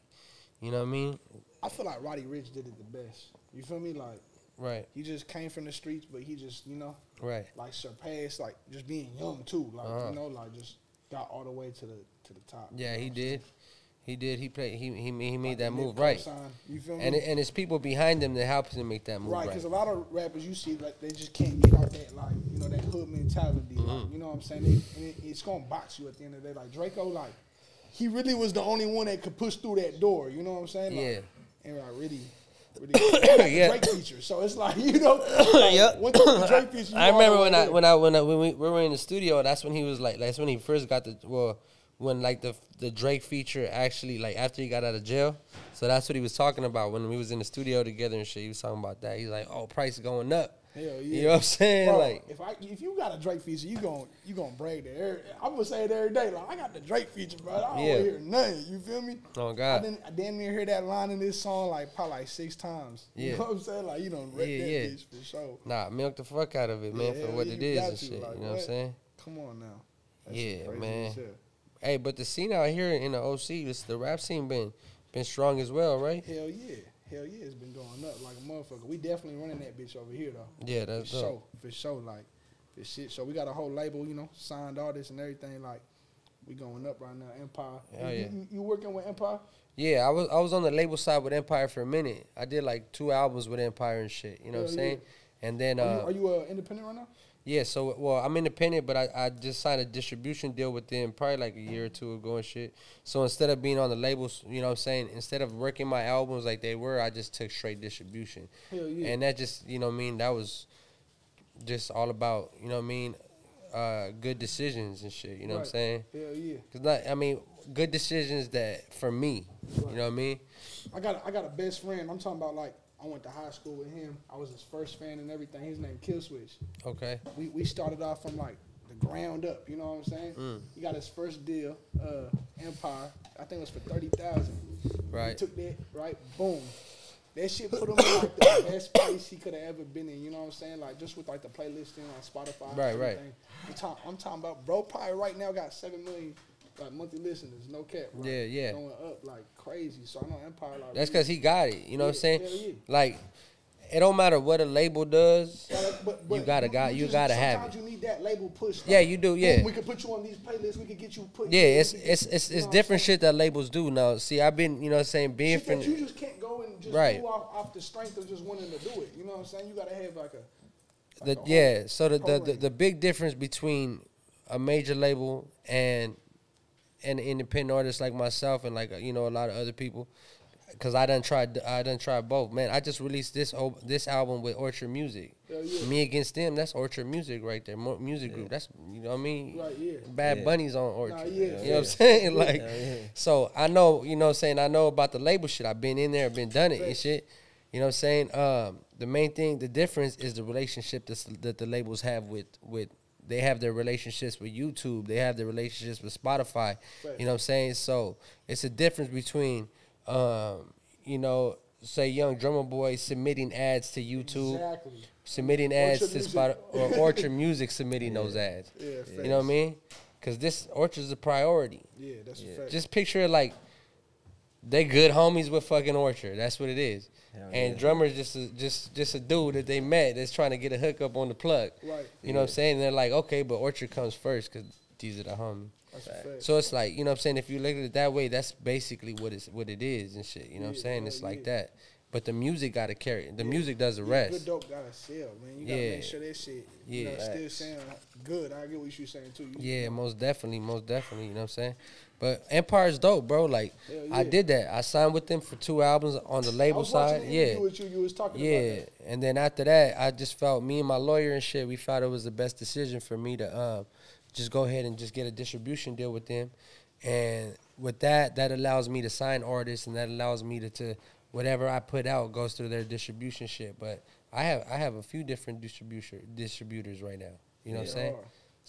you know what I mean? I feel like Roddy Ricch did it the best. You feel me? Like Right, he just came from the streets, but he just you know right. like surpassed like just being young too. Like Uh-huh. you know like just got all the way to the to the top. Yeah, he did. He did. He played. He he made- he made Like that move right. You feel me? And it, and it's people behind him that helps him make that move Right, right. because a lot of rappers you see like they just can't get out that like you know that hood mentality. Mm-hmm. Like, you know what I'm saying? They, and it, it's gonna box you at the end of the day. Like Drakeo, like he really was the only one that could push through that door. You know what I'm saying? Like, Yeah. And like really, really Yeah. Drake feature. So it's like you know, like, Yep. once you get the Drake feature, you I remember when I when I when I, when we, we were in the studio. That's when he was like. That's when he first got the well. When like the the Drake feature actually like after he got out of jail. So that's what he was talking about when we was in the studio together and shit. He was talking about that. He's like, oh, price is going up. Hell yeah. You know what I'm saying? Bro, like, if I if you got a Drake feature, you gon' you gonna brag that. Every- I'm gonna say it every day. Like I got the Drake feature, bro. I don't Yeah. hear nothing. You feel me? oh God. I didn't I damn near hear that line in this song like probably like six times. You Yeah. know what I'm saying? Like you don't wreck Yeah, that yeah. bitch for sure. nah, milk the fuck out of it, man, Yeah, for what you it is and shit. like, you know what I'm saying? Come on now. Yeah, crazy man. Hell. Hey, but the scene out here in the OC, this, the rap scene been been strong as well, right? Hell yeah. Hell yeah, it's been going up like a motherfucker. We definitely running that bitch over here though. Yeah, For that's sure. dope. For sure. Like for shit. So we got a whole label, you know, signed artists and everything. Like we going up right now. Empire. Hell you, yeah. you, you working with Empire? Yeah, I was I was on the label side with Empire for a minute. I did like two albums with Empire and shit. You know what I'm Hell yeah. saying? And then Are uh, you, are you uh, independent right now? Yeah, so well, I'm independent, but I, I just signed a distribution deal with them probably like a year or two ago and shit. So instead of being on the labels, you know what I'm saying, instead of working my albums like they were, I just took straight distribution. Hell yeah. And that just, you know what I mean, that was just all about, you know what I mean, uh, good decisions and shit, you know what I'm saying? Hell yeah. Cause not, I mean, good decisions that for me, you know what I mean? I got a, I got a best friend. I'm talking about like I went to high school with him. I was his first fan and everything. His name Killswitch. Okay. We we started off from like the ground up. You know what I'm saying? Mm. He got his first deal, uh, Empire. I think it was for thirty thousand. Right. He took that right. Boom. That shit put him in like the best place he could have ever been in. You know what I'm saying? Like just with like the playlisting on Spotify. Right, right. I'm, talk, I'm talking about bro. Probably right now got seven million like monthly listeners. No cap. Right? Yeah, yeah. Going up like crazy. So I know Empire like That's because he got it, you know what I'm saying? yeah. Like, it don't matter what a label does. But- but You gotta got- you gotta have it. you need that label push. Yeah, you do, yeah. we can put you on these playlists. We can get you put. Yeah, it's it's it's, it's different shit that labels do now. See, I've been, you know what I'm saying, being from you just can't go and just Right. do off, off the strength of just wanting to do it. You know what I'm saying? You gotta have like a. the like a yeah, so the the, the the big difference between a major label and an independent artist like myself and like you know a lot of other people cuz I done tried I done tried both. Man, I just released this o- this album with Orchard Music. Hell yeah. Me against them, that's Orchard Music right there. Mo- music group. That's you know what I mean? Right, yeah. Bad Yeah. Bunny's on Orchard. Nah, yeah, you know what. I'm saying? Like Hell yeah. So I know, you know what I'm saying, I know about the label shit. I've been in there, been done it and shit. You know what I'm saying? Um, the main thing, the difference is the relationship that's, that the labels have with with they have their relationships with YouTube, they have their relationships with Spotify. You know what I'm saying? So it's a difference between um, you know, say young drummer boy submitting ads to YouTube, Exactly. submitting ads Orchard to Music. Spotify or Orchard Music submitting those ads. Yeah, You know what I mean? Cause this Orchard's a priority. Yeah, that's a fact. Just picture it like they good homies with fucking Orchard. That's what it is. Hell and yeah. drummer's just a, just just a dude that they met that's trying to get a hookup on the plug. right. You know what I'm saying? And they're like, okay, but Orchard comes first because these are the homies. That's. So it's like, you know what I'm saying? If you look at it that way, that's basically what it's what it is and shit. You know what I'm saying? hell It's like yeah. that. But the music gotta carry. The Yeah. music does the Yeah, rest. Good dope gotta sell, man. You gotta make sure that shit, you Yeah. know, still Facts. sound good. I get what you're saying too. You- Yeah, most definitely, most definitely. You know what I'm saying? But Empire's dope, bro. Like Hell I did that. I signed with them for two albums on the label side. Yeah. You, you was talking Yeah, and then after that, I just felt me and my lawyer and shit. We felt it was the best decision for me to um, just go ahead and just get a distribution deal with them, and with that, that allows me to sign artists, and that allows me to, to whatever I put out goes through their distribution shit. But I have I have a few different distribution distributors right now. You know what I'm saying?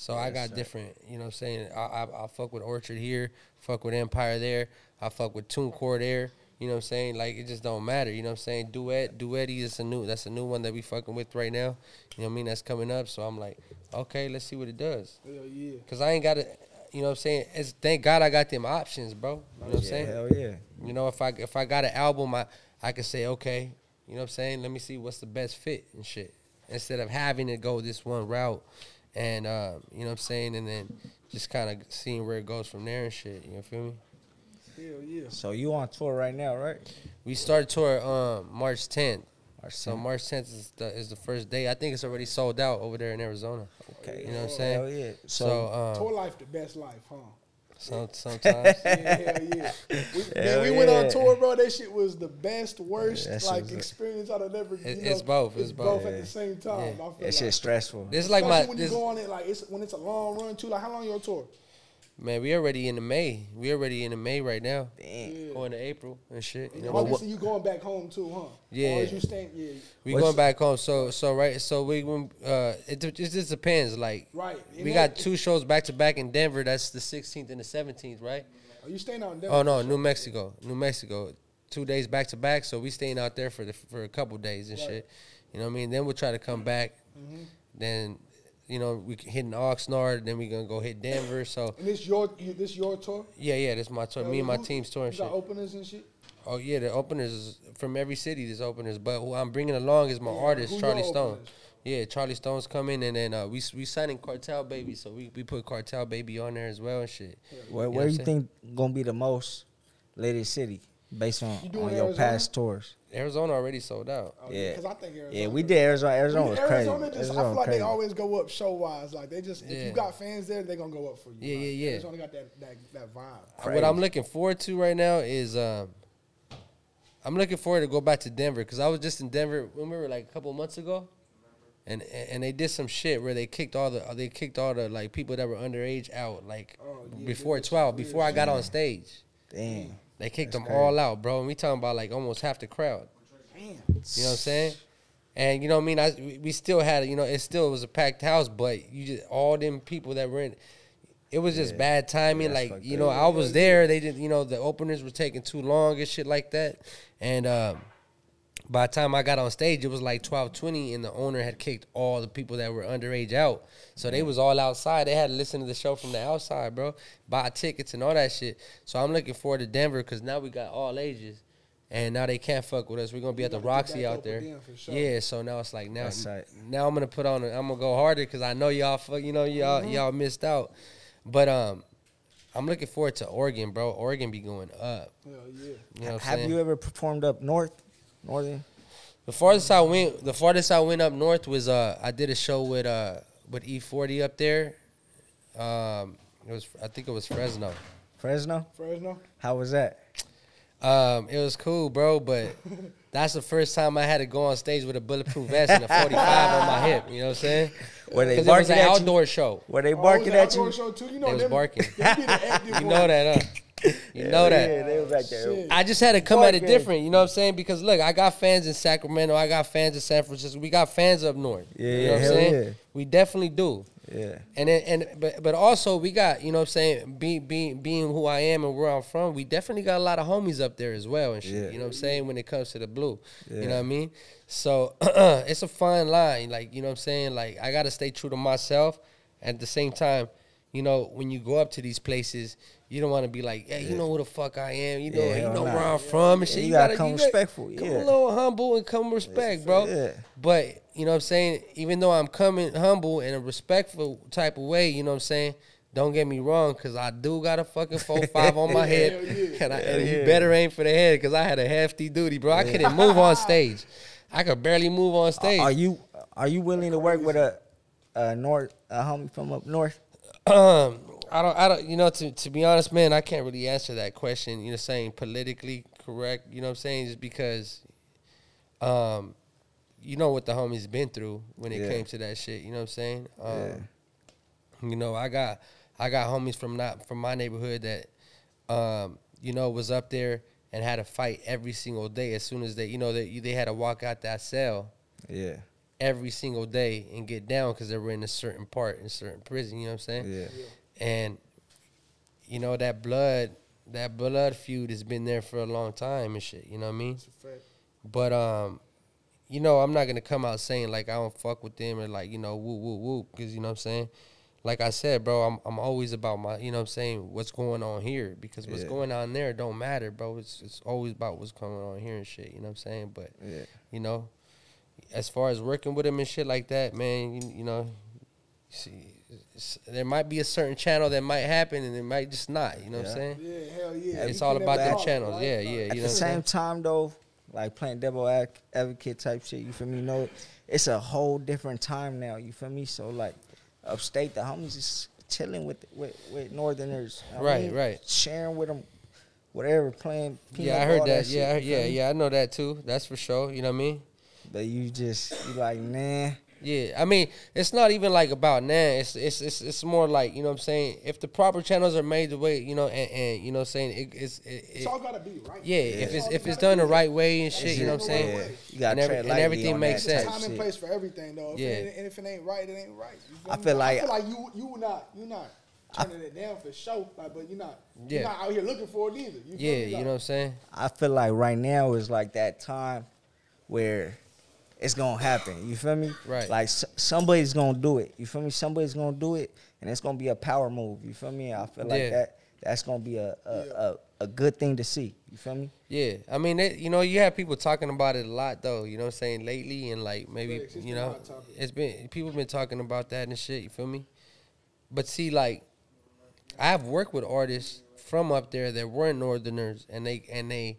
So I got different, you know what I'm saying? I, I I fuck with Orchard here, fuck with Empire there, I fuck with TuneCore there. You know what I'm saying? Like it just don't matter. You know what I'm saying? Duet, Duetti is a new that's a new one that we fucking with right now. You know what I mean? That's coming up. So I'm like, okay, let's see what it does. Hell yeah. Cause I ain't got to you know what I'm saying? It's thank God I got them options, bro. You know what I'm Yeah, saying? hell yeah. You know, if I if I got an album, I I could say, okay, you know what I'm saying? Let me see what's the best fit and shit. Instead of having to go this one route, and um, you know what I'm saying, and then just kind of seeing where it goes from there and shit. You know, feel me? Hell yeah. So you on tour right now, right? We started tour um March 10th. March So March 10th is the is the first day. I think it's already sold out over there in Arizona. Okay. You know what I'm saying? Hell yeah. So, So, Tour um, life, the best life, huh? Some, sometimes Yeah, yeah. We, man, we went on tour, bro. That shit was the best, worst, shit like experience I'd have ever. It- know, it's both, it's both. at the same time. Yeah. I feel that like. shit's stressful. this is like my when this, you go on it, like it's when it's a long run too. Like how long your tour? Man, we already in the May. We already in the May right now. Damn. Going to April and shit. You know, Obviously, you going back home too, huh? Yeah. Or is you staying? Yeah. we What's- going back home. So so right. So we uh, it, it just depends. Like Right. And we that- got two shows back to back in Denver. That's the 16th and the 17th, right? Are you staying out in Denver? Oh no, New Mexico, New Mexico. Two days back to back. So we staying out there for the for a couple days and Right. shit. You know what I mean? Then we'll try to come back. Then. You know, we hitting Oxnard, then we gonna go hit Denver. So And this your you- this your tour? yeah, yeah, this my tour. Me and my Who- team's touring You shit. openers and shit. Oh yeah, the openers is from every city. There's openers, but who I'm bringing along is my Yeah, artist Charlie Stone. openers? Yeah, Charlie Stone's coming, and then uh, we we signing Cartel Baby, so we, we put Cartel Baby on there as well and shit. Where, know where you I'm think gonna be the most latest city based on, You on your Arizona? past tours? Arizona already sold out. Oh, Yeah. Because I think Arizona. Yeah, we did Arizona. Arizona was crazy. Arizona just, I feel like crazy. they always go up show wise. Like they just, yeah. if you got fans there, they're gonna go up for you. Yeah, Like, yeah, yeah. Arizona got that that, that vibe. Uh, What I'm looking forward to right now is um, I'm looking forward to go back to Denver because I was just in Denver. Remember, like a couple months ago, and and they did some shit where they kicked all the they kicked all the like people that were underage out like Oh, yeah, before twelve yeah, before I got on stage. Damn. They kicked That's them all out, bro. And we talking about like almost half the crowd. Damn. You know what I'm saying? And you know what I mean? I we- still had you know it still was a packed house, but you just all them people that were in. It was just Yeah. bad timing. Yeah, like you know, I was there. They didn't. You know, the openers were taking too long and shit like that. And um, by the time I got on stage, it was like twelve twenty, and the owner had kicked all the people that were underage out. So they was all outside. They had to listen to the show from the outside, bro. Buy tickets and all that shit. So I'm looking forward to Denver because now we got all ages. And now they can't fuck with us. We're gonna be You at the Roxy out there. with them for sure. Yeah, so now it's like now, right. now I'm gonna put on. I'm gonna go harder because I know y'all. Fuck, you know y'all Mm-hmm. y'all missed out. But um, I'm looking forward to Oregon, bro. Oregon be going up. Hell yeah. You know what Have saying? you ever performed up north, northern? The farthest I went, the farthest I went up north was uh, I did a show with uh with E40 up there. Um, it was I think it was Fresno. Fresno? Fresno. How was that? Um, it was cool, bro, but that's the first time I had to go on stage with a bulletproof vest and a 45 on my hip. You know what I'm saying? Were they Because it was an at you? outdoor show. Were they Oh, it was barking an at you? Show too. You know They was them- barking. them the You know that, huh? You know that. Yeah, they was like that. Shit. I just had to come at it Barking. different, you know what I'm saying? Because look, I got fans in Sacramento, I got fans in San Francisco, we got fans up north. Yeah, you know what I'm hell saying? yeah. We definitely do. Yeah. And then, and but but also we got, you know what I'm saying, being being being who I am and where I'm from, we definitely got a lot of homies up there as well and shit. Yeah. You know what I'm saying, when it comes to the blue. You know what I mean? So it's a fine line. Like, you know what I'm saying? Like I gotta stay true to myself. At the same time, you know, when you go up to these places, you don't want to be like, hey, you know who the fuck I am. You know, Yeah, you know where I'm from and Yeah, shit. you gotta come respectful, Come yeah. a little humble and come respect, bro. Yeah. But you know what I'm saying? Even though I'm coming humble in a respectful type of way, you know what I'm saying? Don't get me wrong, cause I do got a fucking four five on my head, yeah. and, I, and you better aim for the head, cause I had a hefty duty, bro. I couldn't move on stage. I could barely move on stage. Are you are you willing to work with a a north a homie from up north? Um, I don't, I don't, you know, to, to be honest, man, I can't really answer that question. You know, saying politically correct. You know what I'm saying? Just because, um, you know what the homies been through when it Yeah. came to that shit. You know what I'm saying? Um, Yeah. You know, I got, I got homies from not from my neighborhood that, um, you know, was up there and had to fight every single day. As soon as they, you know, they they had to walk out that cell Yeah. Every single day and get down because they were in a certain part in a certain prison. You know what I'm saying? Yeah. and you know that blood that blood feud has been there for a long time and shit you know what i mean It's a fact. but um you know i'm not gonna come out saying like i don't fuck with them or like you know woo woo woo because you know what i'm saying like i said bro i'm, I'm always about my you know what i'm saying what's going on here because what's Yeah. going on there don't matter bro it's, it's always about what's going on here and shit you know what i'm saying but Yeah. you know as far as working with him and shit like that man you, you know see there might be a certain channel that might happen and it might just not you know what i'm saying Yeah, hell yeah. it's all about never them channels right? yeah yeah At you the what same time though, like playing devil ad- advocate type shit, you feel me? You know, it's a whole different time now, you feel me? So like upstate the homies is chilling with with, with northerners. you know what I Right, mean? right. Sharing with them whatever playing yeah i heard all that yeah you yeah yeah i know that too that's for sure you know what i mean But you just you like, nah, Yeah, I mean, it's not even like about nah. It's it's it's, it's more like you know what I'm saying. If the proper channels are made the way you know, and, and you know what I'm saying, it, it's it, It's all gotta be right. yeah. If it's all if it's done the right way and shit, you know what I'm saying. Yeah. You gotta And every- and everything on makes that sense. type Time and place for everything, though. If Yeah. it ain't, and if it ain't right, it ain't right. You feel I me? feel like- I feel like you you not you not turning it down for sure, like, but you're not you're Yeah. not out here looking for it either. You Yeah, you Like, know what I'm saying. I feel like right now is like that time where it's gonna happen. You feel me? Right. Like s- somebody's gonna do it. You feel me? Somebody's gonna do it, and it's gonna be a power move. You feel me? I feel like Yeah. that. That's gonna be a a, a a good thing to see. You feel me? Yeah, I mean, it, you know, you have people talking about it a lot though. You know, what I'm saying lately, and like maybe Facts, you know, it's been people been talking about that and shit. You feel me? But see, like, I've worked with artists from up there that weren't Northerners, and they and they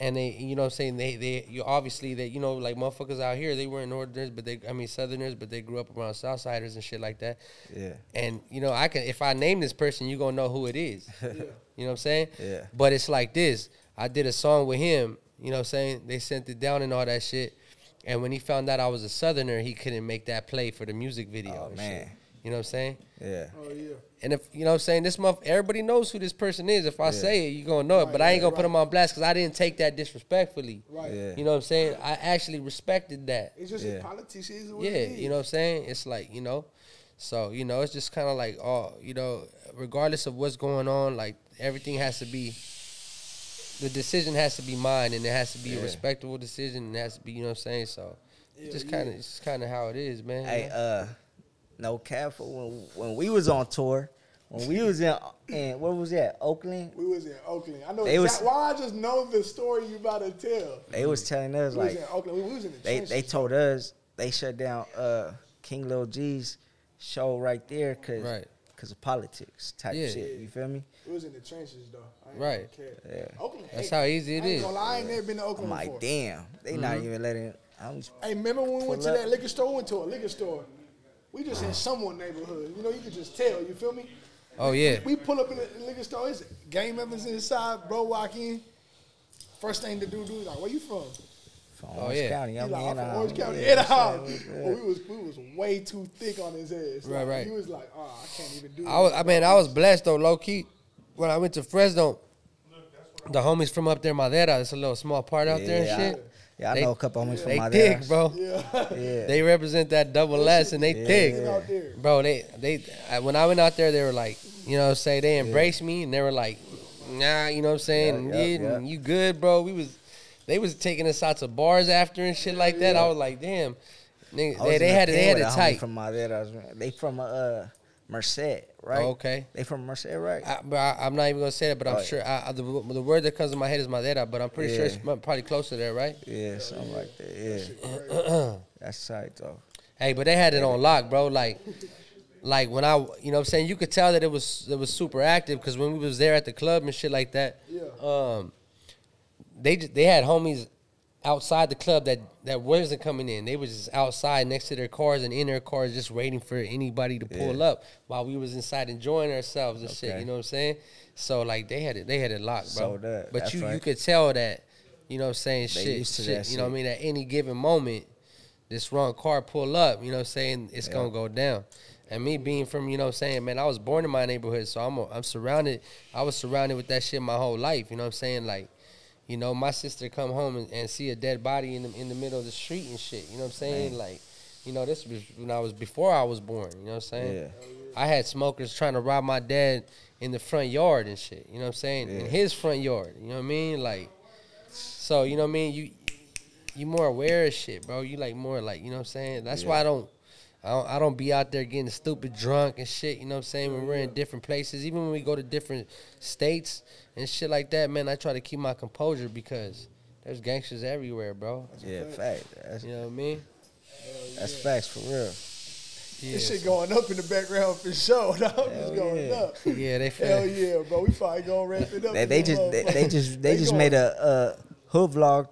and they, you know, what I'm saying they they you obviously that you know like motherfuckers out here they weren't Northerners, but they I mean Southerners, but they grew up around Southsiders and shit like that. Yeah. And you know, I can if I name this person, you gonna know who it is. You know what I'm saying? Yeah. But it's like this. I did a song with him, you know what I'm saying? They sent it down and all that shit. And when he found out I was a southerner, he couldn't make that play for the music video. Oh, and man. Shit. You know what I'm saying? Yeah. Oh yeah. And if you know what I'm saying, this month everybody knows who this person is. If I Yeah. say it, you're gonna know it. Right, but I ain't gonna put right. him on blast because I didn't take that disrespectfully. Right. Yeah. You know what I'm saying? I actually respected that. It's just Yeah. politics Yeah, it is. you know what I'm saying? It's like, you know, so, you know, it's just kind of like, oh, you know, regardless of what's going on, like everything has to be, the decision has to be mine and it has to be a respectable decision and it has to be, you know what I'm saying? So, Yeah, just kind of, it's just kind of how it is, man. Hey, uh, no cap for when when we was on tour, when we was in in where was that? Oakland. We was in Oakland. I know They was- exact, why I just know the story you about to tell. They was telling us We was like in Oakland. We was in the they trenches. they told us they shut down uh King Lil G's show right there because Right. of politics type Yeah. shit. You feel me? It was in the trenches though. I ain't Right. gonna care. Yeah. Oakland. That's hey, how easy it I ain't is. gonna lie, I ain't never been to I'm Oakland like, before. damn, they not Mm-hmm. even letting. I'm Hey, remember when we went to that liquor store? We went to a liquor store. We just in someone neighborhood. You know, you could just tell. You feel me? oh, yeah. We pull up in the liquor store. It's game members inside. Bro walk in. First thing to do, do like, where you from? from Oh, Orange yeah. County. He I'm like, in I'm from uh, Orange County. yeah, In the house. yeah. But we was we was way too thick on his ass. Right, Like, right. He was like, oh, I can't even do. I was, this. I mean, I was blessed though, low key. When I went to Fresno, the homies from up there, Madera, it's a little small part out there and Yeah, shit. Yeah, I They- know a couple homies from They my thick, dads. bro. Yeah. Yeah. They represent that double S and they Yeah. thick. Niggas. Bro, they they I, when I went out there, they were like, you know, say they embraced me and they were like, nah, you know what I'm saying? Yeah, Yeah, yeah, yeah. You good, bro? We was they was taking us out to bars after and shit like that. I was like, damn, nigga, was they, they a had it, they thing had with it a homie tight. From my dads. They from uh Merced, right? Okay. They from Merced, right? I, but I, I'm not even gonna say that, but I'm Oh, yeah. sure I, I- the, the word that comes to my head is Madera, but I'm pretty sure it's probably close to there, right? yeah, something like that. Yeah, that's tight though. Hey, but they had it on lock, bro. Like, like when I, you know, what I'm saying you could tell that it was it was super active because when we was there at the club and shit like that, Yeah. um, they they had homies outside the club that that wasn't coming in. They was just outside next to their cars and in their cars, just waiting for anybody to pull Yeah. up while we was inside enjoying ourselves and shit. You know what I'm saying? So like they had it, they had it locked, bro. So that- but you you could tell that, you know what I'm saying? They shit, shit. You know what I mean? At any given moment, this wrong car pull up, you know what I'm saying? It's Yeah. gonna go down. And me being from, you know what I'm saying, man, I was born in my neighborhood, so I'm I'm surrounded. I was surrounded with that shit my whole life. You know what I'm saying? Like, you know, my sister come home and, and see a dead body in the in the middle of the street and shit. You know what I'm saying? Like, you know, this was when I was before I was born. You know what I'm saying? Yeah. I had smokers trying to rob my dad in the front yard and shit. You know what I'm saying? In his front yard. You know what I mean? Like, so you know what I mean? You you more aware of shit, bro. You like more like you know what I'm saying. That's why I don't. I don't, I don't be out there getting stupid drunk and shit, you know what I'm saying? When we're in different places, even when we go to different states and shit like that, man, I try to keep my composure because there's gangsters everywhere, bro. Yeah, fact. That's, You know what I mean? that's facts for real. Yeah, This shit going up in the background for sure. Dog. Hell It's going yeah. up. yeah, they Hell yeah, bro. We probably gonna wrap it up. They, they just they, motherfucker. they just they just made a, a hood vlog.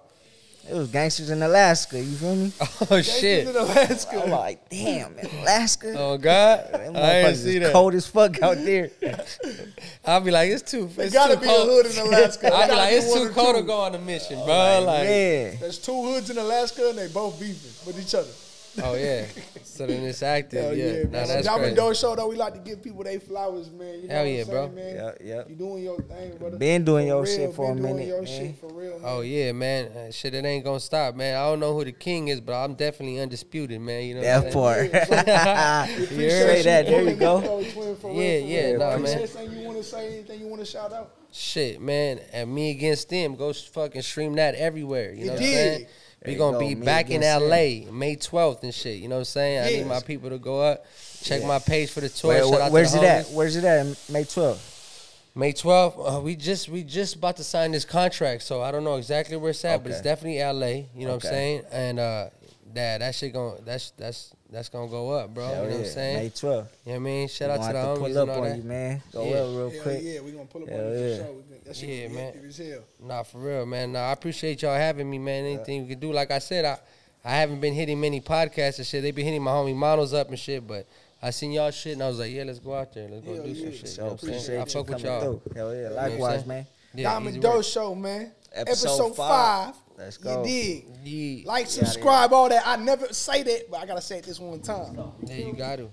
It was gangsters in Alaska. You feel me? Oh Gangsters shit! in Alaska. I'm like, damn, Alaska. Oh god, Them I ain't motherfuckers see is that. cold as fuck out there. I'll be like, it's too. There it's gotta too be cold. a hood in Alaska. I'll be like, it's too cold two. to go on a mission, bro. Like, yeah. There's two hoods in Alaska and they both beefing with each other. Oh yeah. So then it's active. Hell yeah. yeah, Nah, man. that's Dom and crazy. Dog Show though, we like to give people their flowers, man. You know Hell what yeah, I'm bro. saying, man? Yeah, yeah. You doing your thing, brother. Been doing For your real, shit for been a doing minute, your man. shit for real, man. Oh yeah, man. Uh, shit, it ain't gonna stop, man. I don't know who the king is, but I'm definitely undisputed, man. You know. what I'm That saying? part. We appreciate Say that. There you go. up, though, real, Yeah, for yeah, nah, man. Anything you want to say? Anything you want to shout out? Shit, man. And me against them. Go fucking stream that everywhere. You You know what I'm saying? There We you gonna go, be Me back in LA May 12th and shit. You know what I'm saying? I need my people to go up. Check my page for the tour. Where, Shout where- where's to it the at? Where's it at? May 12th. May 12th. Uh, we just we just about to sign this contract, so I don't know exactly where it's at, but it's definitely LA. You know what I'm saying? And uh, that that shit going that's that's that's gonna go up, bro. Hell you know what I'm saying? May 12th. You know what I mean? Shout out Gonna the homies pull and up all on that. you, man. Go Yeah. up real Hell quick. yeah, we gonna pull up Hell on you for sure. That shit Yeah, man. as hell. Nah, for real, man. Nah, I appreciate y'all having me, man. Anything we can do. Like I said, I I haven't been hitting many podcasts and shit. They been hitting my homie Monos up and shit, but I seen y'all shit and I was like, yeah, let's go out there. Let's go Hell do some yeah. shit. You know what I'm appreciate I you fuck with coming y'all. through. Hell yeah. what I'm Likewise, man. Yeah, Dom and easy Dough. Show, man. Episode Episode five. Let's go. You dig? Yeah. Like, subscribe, all that. I never say that, but I gotta say it this one time. Yeah, you got to.